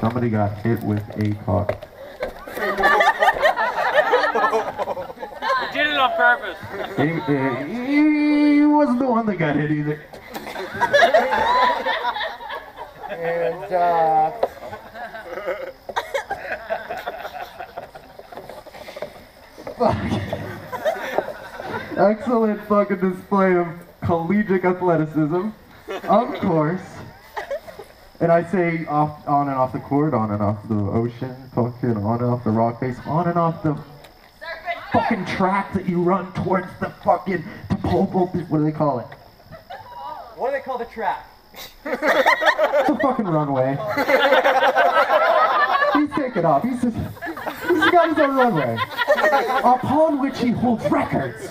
L: Somebody got hit with a cock.
K: You did it on purpose.
L: He, he, he wasn't the one that got hit either. and, uh... Fuck. Excellent fucking display of collegiate athleticism. Of course. And I say off, on and off the court, on and off the ocean, fucking on and off the rock face, on and off the fucking track that you run towards the fucking the pole, what do they call it?
M: What do they call the track?
L: It's a fucking runway. He's taking off. He's just, he's got his own runway, upon which he holds records.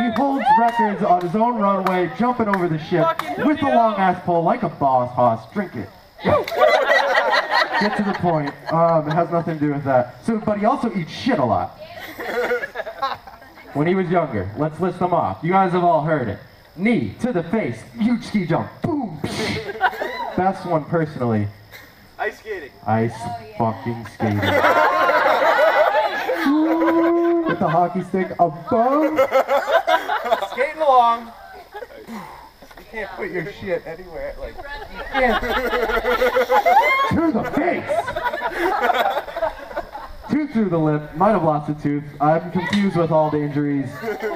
L: He holds records on his own runway, jumping over the ship with a long ass pole like a boss hoss. Drink it. (laughs) Get to the point. Um, it has nothing to do with that. So, but he also eats shit a lot. When he was younger, let's list them off. You guys have all heard it. Knee to the face, huge ski jump, boom. (laughs) Best one personally,
K: Ice skating.
L: ice fucking skating. (laughs) With the hockey stick above.
M: Skating along. You can't put your shit anywhere. Like, you can't. (laughs)
L: to the face. Tooth through the lip. Might have lost a tooth. I'm confused with all the injuries.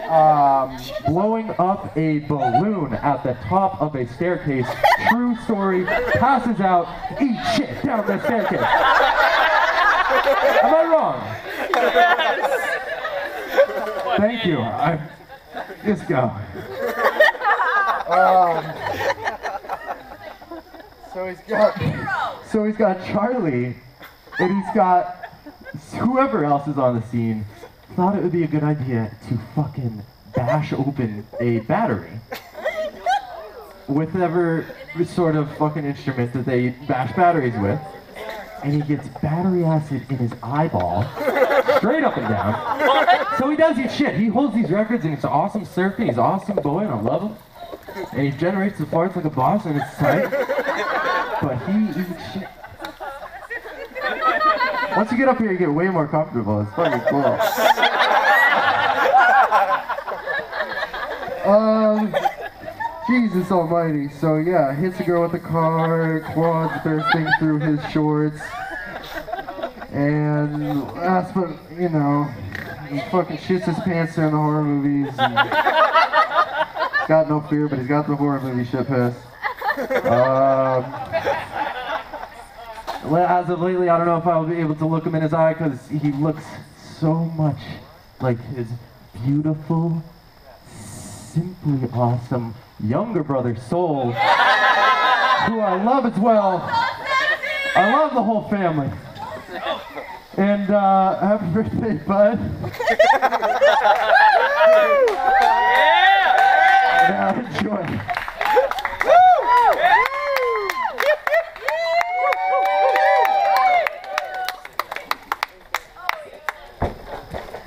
L: Um, blowing up a balloon at the top of a staircase. True story. Passes out. Eat shit down the staircase. Am I wrong? Yes. Thank you. I, Just go. Um, so he's got so he's got Charlie, and he's got whoever else is on the scene. Thought it would be a good idea to fucking bash open a battery with whatever sort of fucking instrument that they bash batteries with, and he gets battery acid in his eyeball, (laughs) straight up and down. So he does his shit. He holds these records, and it's awesome surfing. He's an awesome boy, and I love him. And he generates the parts like a boss, and it's tight. But he eats shit. Once you get up here, you get way more comfortable. It's fucking cool. (laughs) Um, Jesus Almighty. So yeah, hits a girl with a car, quads bursting through his shorts, and last but you know, he fucking shits his pants in the horror movies. Got no fear, but he's got the horror movie shit piss. Um, as of lately, I don't know if I'll be able to look him in his eye because he looks so much like his beautiful, simply awesome younger brother Soul, who I love as well. I love the whole family. And uh, happy birthday, bud. yeah, enjoy.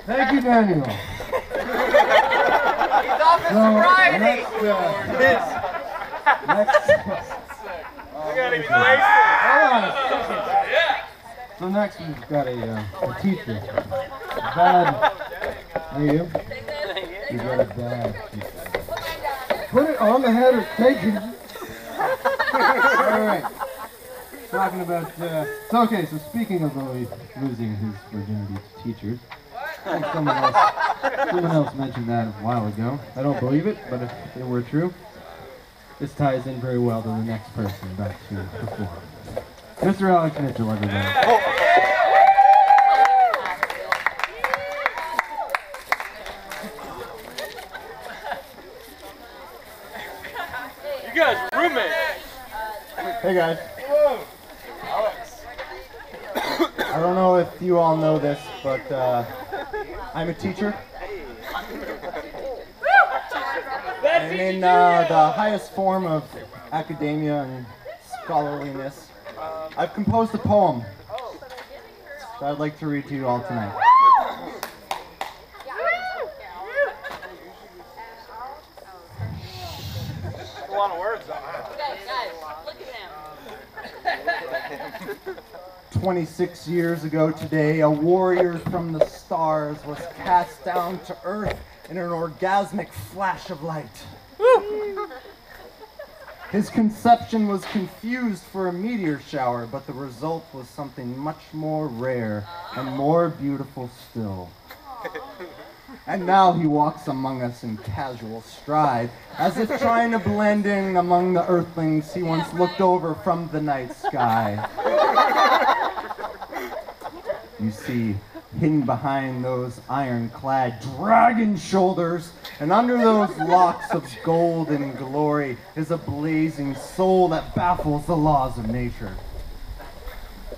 L: Thank you, Daniel.
B: Officer
L: next, uh, next,
B: You got him.
L: So next we've got a, uh, a teacher. Bad. Are you? You got a bad teacher. Put it on the head or take it. Alright. Talking about, uh, so okay, so speaking of losing his virginity to teachers, I someone else, someone else mentioned that a while ago. I don't believe it, but if it were true, this ties in very well to the next person back to perform. Mr. Alex Mitchell, everybody.
N: You guys are roommates.
K: Hey guys. Alex. I don't know if you all know this, but uh, I'm a teacher. And in uh, the highest form of academia and scholarliness, I've composed a poem that I'd like to read to you all tonight.
B: A lot of words on that. (laughs)
K: 26 years ago today, a warrior from the stars was cast down to earth in an orgasmic flash of light. His conception was confused for a meteor shower, but the result was something much more rare and more beautiful still. And now he walks among us in casual stride, as if trying to blend in among the earthlings he once looked over from the night sky. You see, hidden behind those ironclad dragon shoulders, and under those locks of golden glory, is a blazing soul that baffles the laws of nature.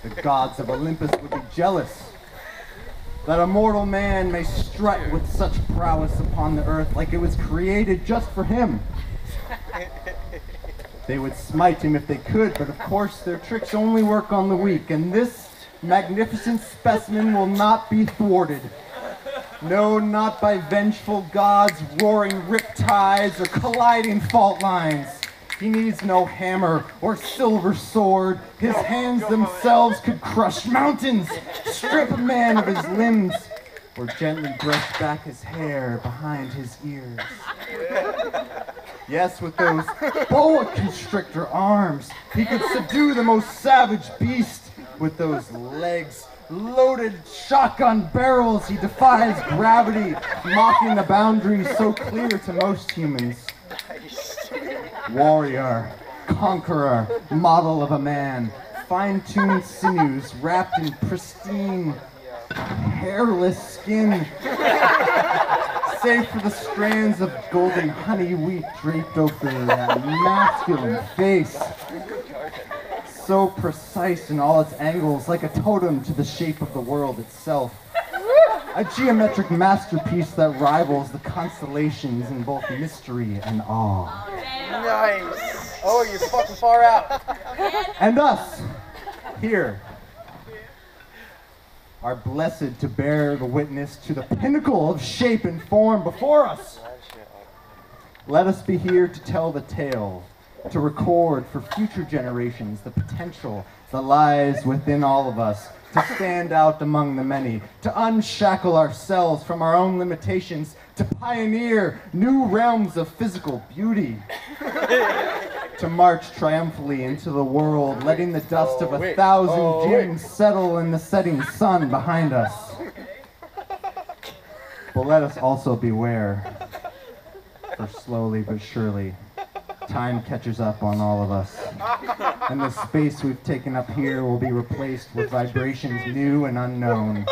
K: The gods of Olympus would be jealous that a mortal man may strut with such prowess upon the earth like it was created just for him. They would smite him if they could, but of course their tricks only work on the weak, and this magnificent specimen will not be thwarted. No, not by vengeful gods, roaring riptides, or colliding fault lines. He needs no hammer or silver sword. His hands themselves could crush mountains, strip a man of his limbs, or gently brush back his hair behind his ears. Yes, with those boa constrictor arms, he could subdue the most savage beast. With those legs loaded shotgun barrels, he defies gravity, mocking the boundaries so clear to most humans. Warrior, conqueror, model of a man, fine-tuned sinews wrapped in pristine, hairless skin, Save for the strands of golden honey wheat draped over that masculine face. So precise in all its angles, like a totem to the shape of the world itself. A geometric masterpiece that rivals the constellations in both mystery and awe.
M: Nice. Oh, you're fucking far out.
K: And us, here, are blessed to bear the witness to the pinnacle of shape and form before us. Let us be here to tell the tale, to record for future generations the potential that lies within all of us, to stand out among the many, to unshackle ourselves from our own limitations, to pioneer new realms of physical beauty, to march triumphantly into the world, letting the dust of a oh,
M: wait.
K: thousand
M: Oh,
K: gyms settle in the setting sun behind us. But let us also beware, for slowly but surely, time catches up on all of us. And the space we've taken up here will be replaced with vibrations new and unknown,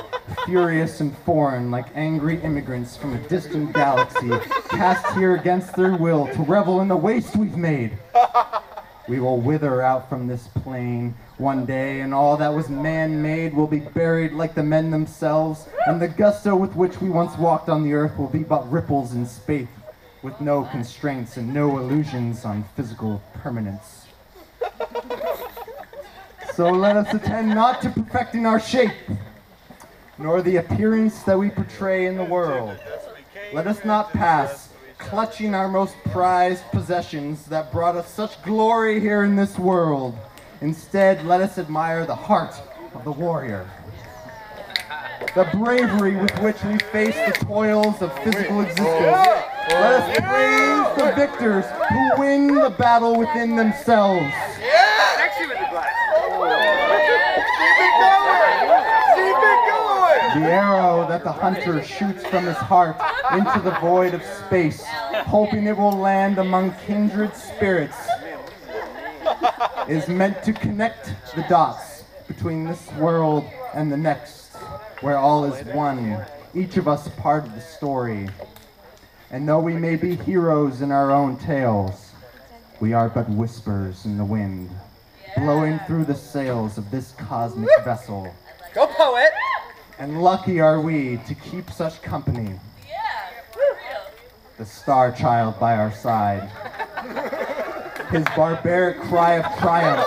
K: furious and foreign, like angry immigrants from a distant galaxy, cast here against their will to revel in the waste we've made. We will wither out from this plane one day, and all that was man made will be buried like the men themselves, and the gusto with which we once walked on the earth will be but ripples in space, with no constraints and no illusions on physical permanence. So let us attend not to perfecting our shape, nor the appearance that we portray in the world. Let us not pass clutching our most prized possessions that brought us such glory here in this world. Instead, let us admire the heart of the warrior. The bravery with which we face the toils of physical existence. Let us praise the victors who win the battle within themselves.
M: Sexy with the glass. Keep it going. Keep it going.
K: The arrow that the hunter shoots from his heart into the void of space, hoping it will land among kindred spirits, is meant to connect the dots between this world and the next, where all is one, each of us part of the story. And though we may be heroes in our own tales, we are but whispers in the wind, blowing through the sails of this cosmic vessel.
M: Go poet.
K: And lucky are we to keep such company. The star child by our side. His barbaric cry of triumph,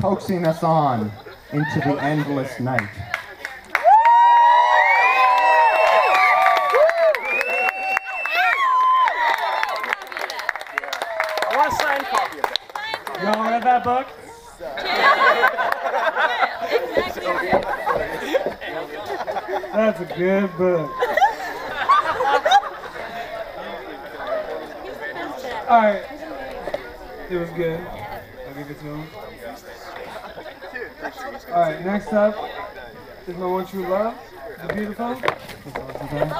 K: coaxing us on into the endless night.
M: I want a signed copy of that.
O: Y'all read that book?
D: That's a good book. Alright. It was good. I'll give it to him. Alright, next up is my one true love, the beautiful. That's awesome, guys.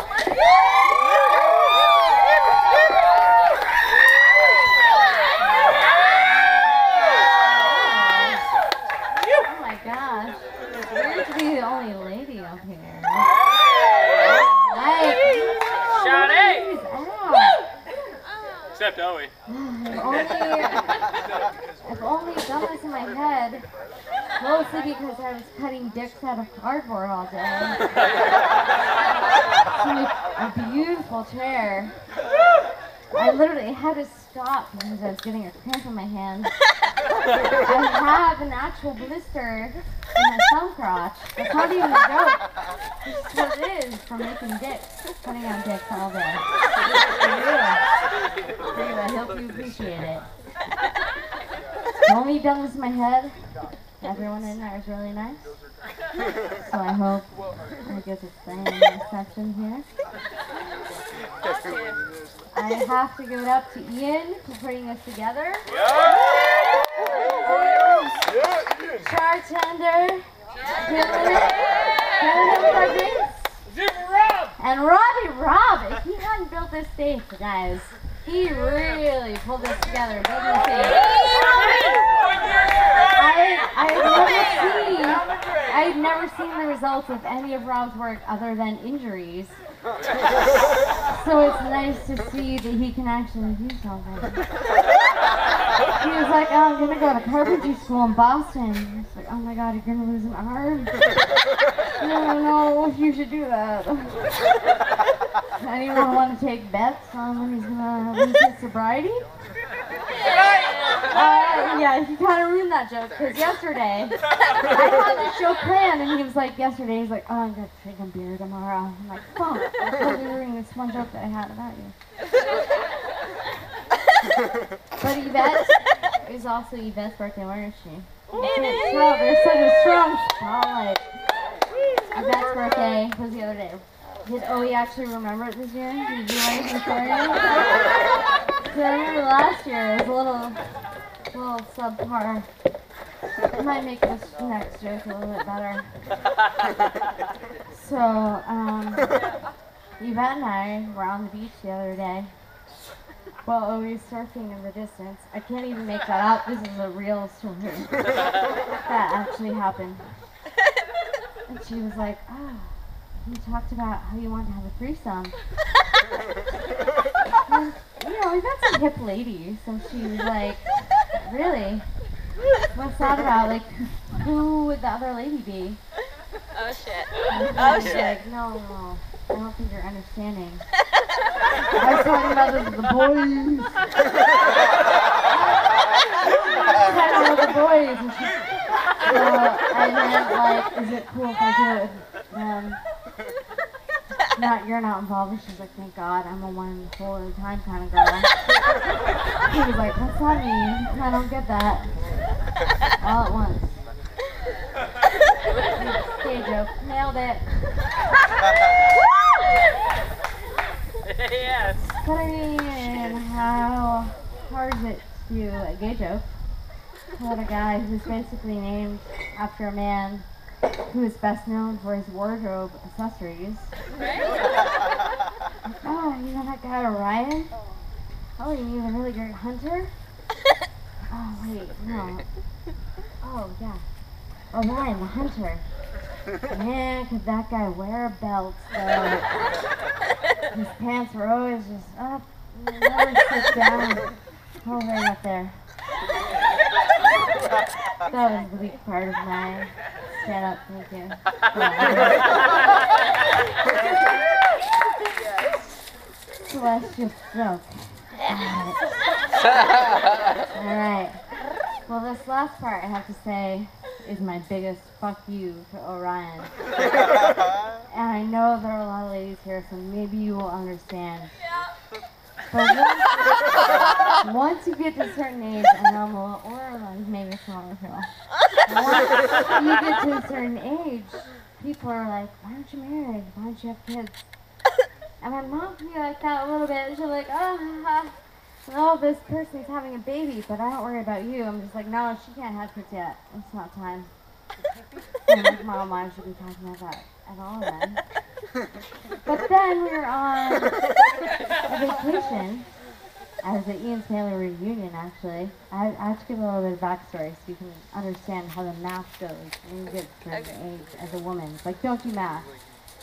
P: Oh my gosh. Weird to be the only lady up here. Like,
Q: Sade!
P: out.
Q: Except Owie.
P: If only, done this in my head. Mostly because I was cutting dicks out of cardboard all day. A beautiful chair. I literally had to stop because I was getting a cramp in my hand. I have an actual blister in my thumb crotch. It's not even a joke. This is what it making dicks, cutting out dicks all day. For real. For real, I hope you appreciate it. The only done in my head. Everyone in there is really nice. So I hope I get the same reception here. I have to give it up to Ian for putting this together. Bartender. And Robbie Rob, if he hadn't built this stage, guys, he really pulled this together, built this stage. I've never seen, the results of any of Rob's work other than injuries. So it's nice to see that he can actually do something. He was like, oh, I'm gonna go to carpentry school in Boston. I was like, oh my god, you're gonna lose an arm? I don't know if you should do that. Anyone want to take bets on when he's gonna lose his sobriety? (laughs) Uh, yeah, he kind of ruined that joke because yesterday I had the show planned and he was like, yesterday he's like, oh, I'm gonna drink a beer tomorrow. I'm like, fuck, I'm totally ruined this one joke that I had about you. but Yvette is also Yvette's birthday, where is she? It is. There's such a strong spotlight. Yvette's birthday was the other day. Did Owie actually remember it this year? Did you do anything for it? (laughs) I remember last year it was a little, little subpar. It might make this next joke a little bit better. (laughs) So, um, Yvette and I were on the beach the other day. while Owie was surfing in the distance. I can't even make that up. This is a real story. (laughs) that actually happened. And she was like, oh, you talked about how you wanted to have a threesome. (laughs) And, you know, we've got some hip ladies, so she was like, really? What's that about? Like, who would the other lady be?
H: Oh shit. Oh shit.
P: Like, no, no, I don't think you're understanding. I was talking about this the boys. I don't know the boys. And she, uh, I meant like, is it cool if I do it with them? (laughs) Not, you're not involved. And she's like, thank God, I'm a one full at a time kind of girl. (laughs) he was like, what's that mean? I don't get that. All at once. Gay joke. Nailed it. (laughs)
K: yes.
P: But I mean, how hard is it to do a gay joke about a guy who's basically named after a man who is best known for his wardrobe accessories? Oh, you know that guy Orion? Oh, you mean the really great hunter? (laughs) Oh, wait, no. Oh, yeah. Oh, Orion, the hunter. Man, could that guy wear a belt, though. (laughs) His pants were always just up, never sit down. Oh, right up there. That was the weak part of my stand up, thank you. Celestial stroke. Alright. Well, this last part, I have to say, is my biggest fuck you to Orion. and I know there are a lot of ladies here, so maybe you will understand. But once, you get to a certain age, know I'm a or maybe it's not real. Once you get to a certain age, people are like, why aren't you married? Why don't you have kids? And my mom can be like that a little bit. She's like, oh, oh, this person's having a baby, but I don't worry about you. I'm just like, no, she can't have kids yet. It's not time. Like, mom, why should be talking about that at all then? But then we were on a vacation. As an Ian Stanley reunion, actually. I, I have to give a little bit of backstory so you can understand how the math goes when you get to certain age as a woman. Like, don't do math.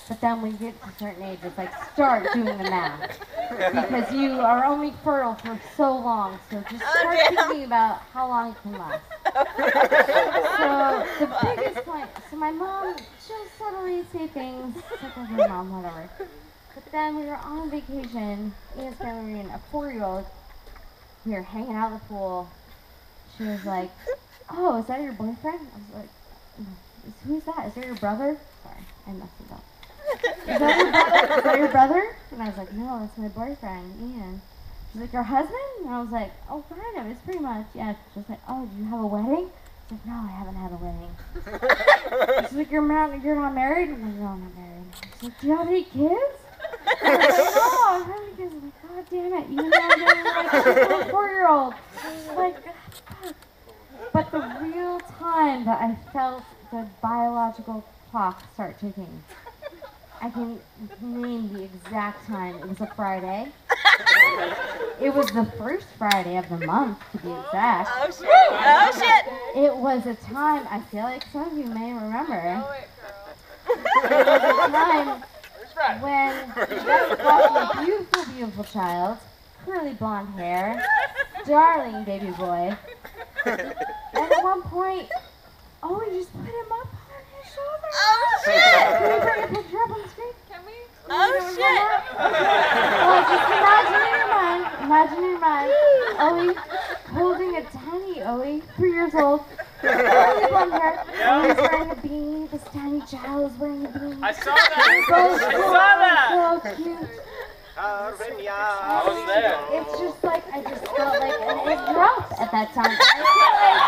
P: But then when you get to a certain age, it's like, start doing the math. Because you are only fertile for so long, so just oh, start thinking about how long it can last. (laughs) So the biggest point, so my mom, she'll subtly say things, such as my mom, whatever. But then we were on vacation, Ian's family reunion, a four-year-old, we were hanging out in the pool. She was like, oh, is that your boyfriend? I was like, mm, who's that? Is that your brother? Sorry, I messed it up. Is that your brother? Is (laughs) that your brother? And I was like, no, that's my boyfriend, Ian. She's like, your husband? And I was like, oh, kind of. It's pretty much, yeah. She's like, oh, do you have a wedding? She's like, no, I haven't had a wedding. (laughs) She's like, you're not, you're not married? I'm like, no, I'm not married. She's like, do you have any kids? I'm like, no, I don't have any kids. I'm like, God damn it, you know, like a four-year-old. Like, fuck. But the real time that I felt the biological clock start ticking, I can name the exact time. It was a Friday. It was the first Friday of the month, to be exact.
H: Oh shit! Oh shit!
P: It was a time, I feel like some of you may remember. It was a time when Beth got a beautiful, beautiful child, curly blonde hair, darling baby boy. (laughs) And at one point, oh, we just put him up on his
H: Oh,
P: Can
H: shit.
P: we bring a picture up on the screen?
H: Can we? Oh, shit.
P: Well, just imagine in your mind, imagine in your mind, Owie holding a tiny Owie, three years old, blonde hair, and he's wearing a beanie. This tiny child is wearing a beanie.
K: I saw that.
P: So
K: I saw that.
P: So cute.
K: There.
P: It's just like I just felt like an egg dropped at that time. I feel like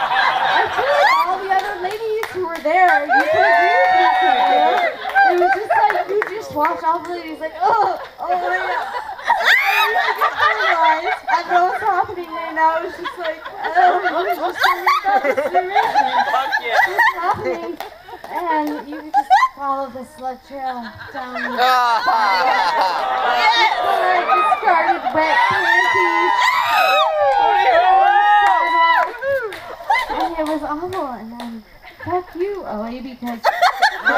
P: I feel like all the other ladies who were there, you could agree with Karen. It was just like you just watched all the ladies like, oh, oh my god. I used to get paralyzed. I know what's happening right now. It was just like, oh, it was just.
K: Fuck yeah.
P: What's happening? And you could just follow the slug trail down the ah.
H: Yes.
P: I discarded wet panties. And it was awful. And then, fuck because I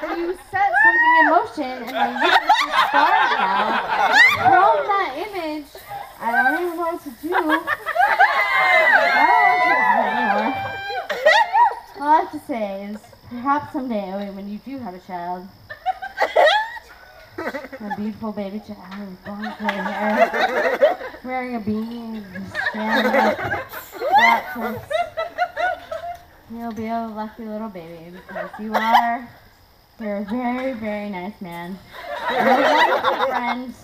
P: think you set something in motion and I need to discard now. From that image, I don't even know what to do. I don't want to do anymore. All I have to say is, perhaps someday, Owie, when you do have a child, a beautiful baby child with blonde hair, wearing a beanie, and standing up, tips. You'll be a lucky little baby because you are. You're a very, very nice man. You're a friend.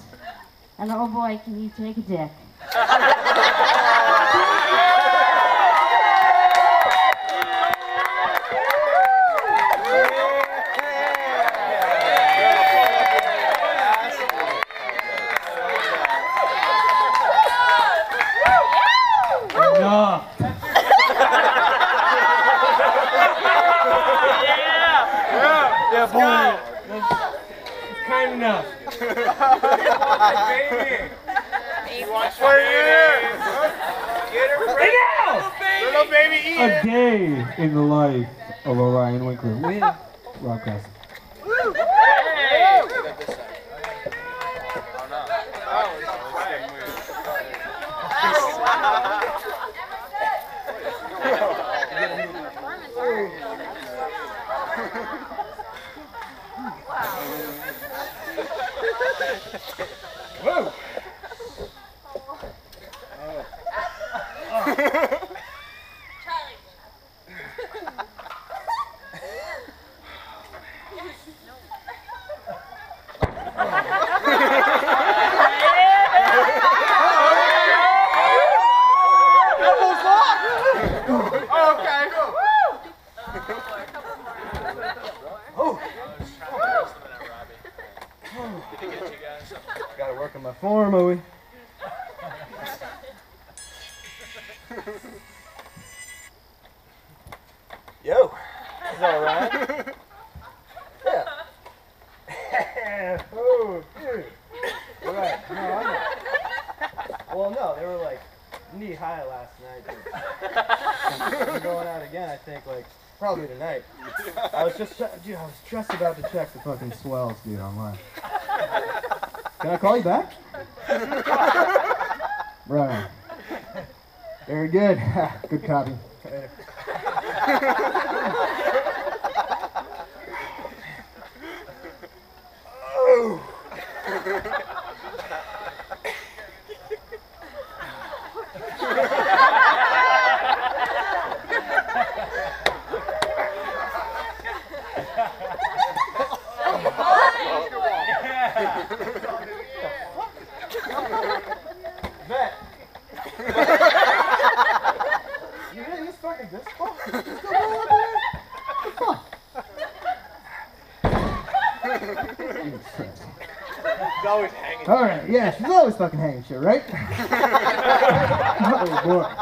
P: And oh boy, can you take a dick.
D: Always
L: fucking hanging shit, right? (laughs) (laughs) oh boy.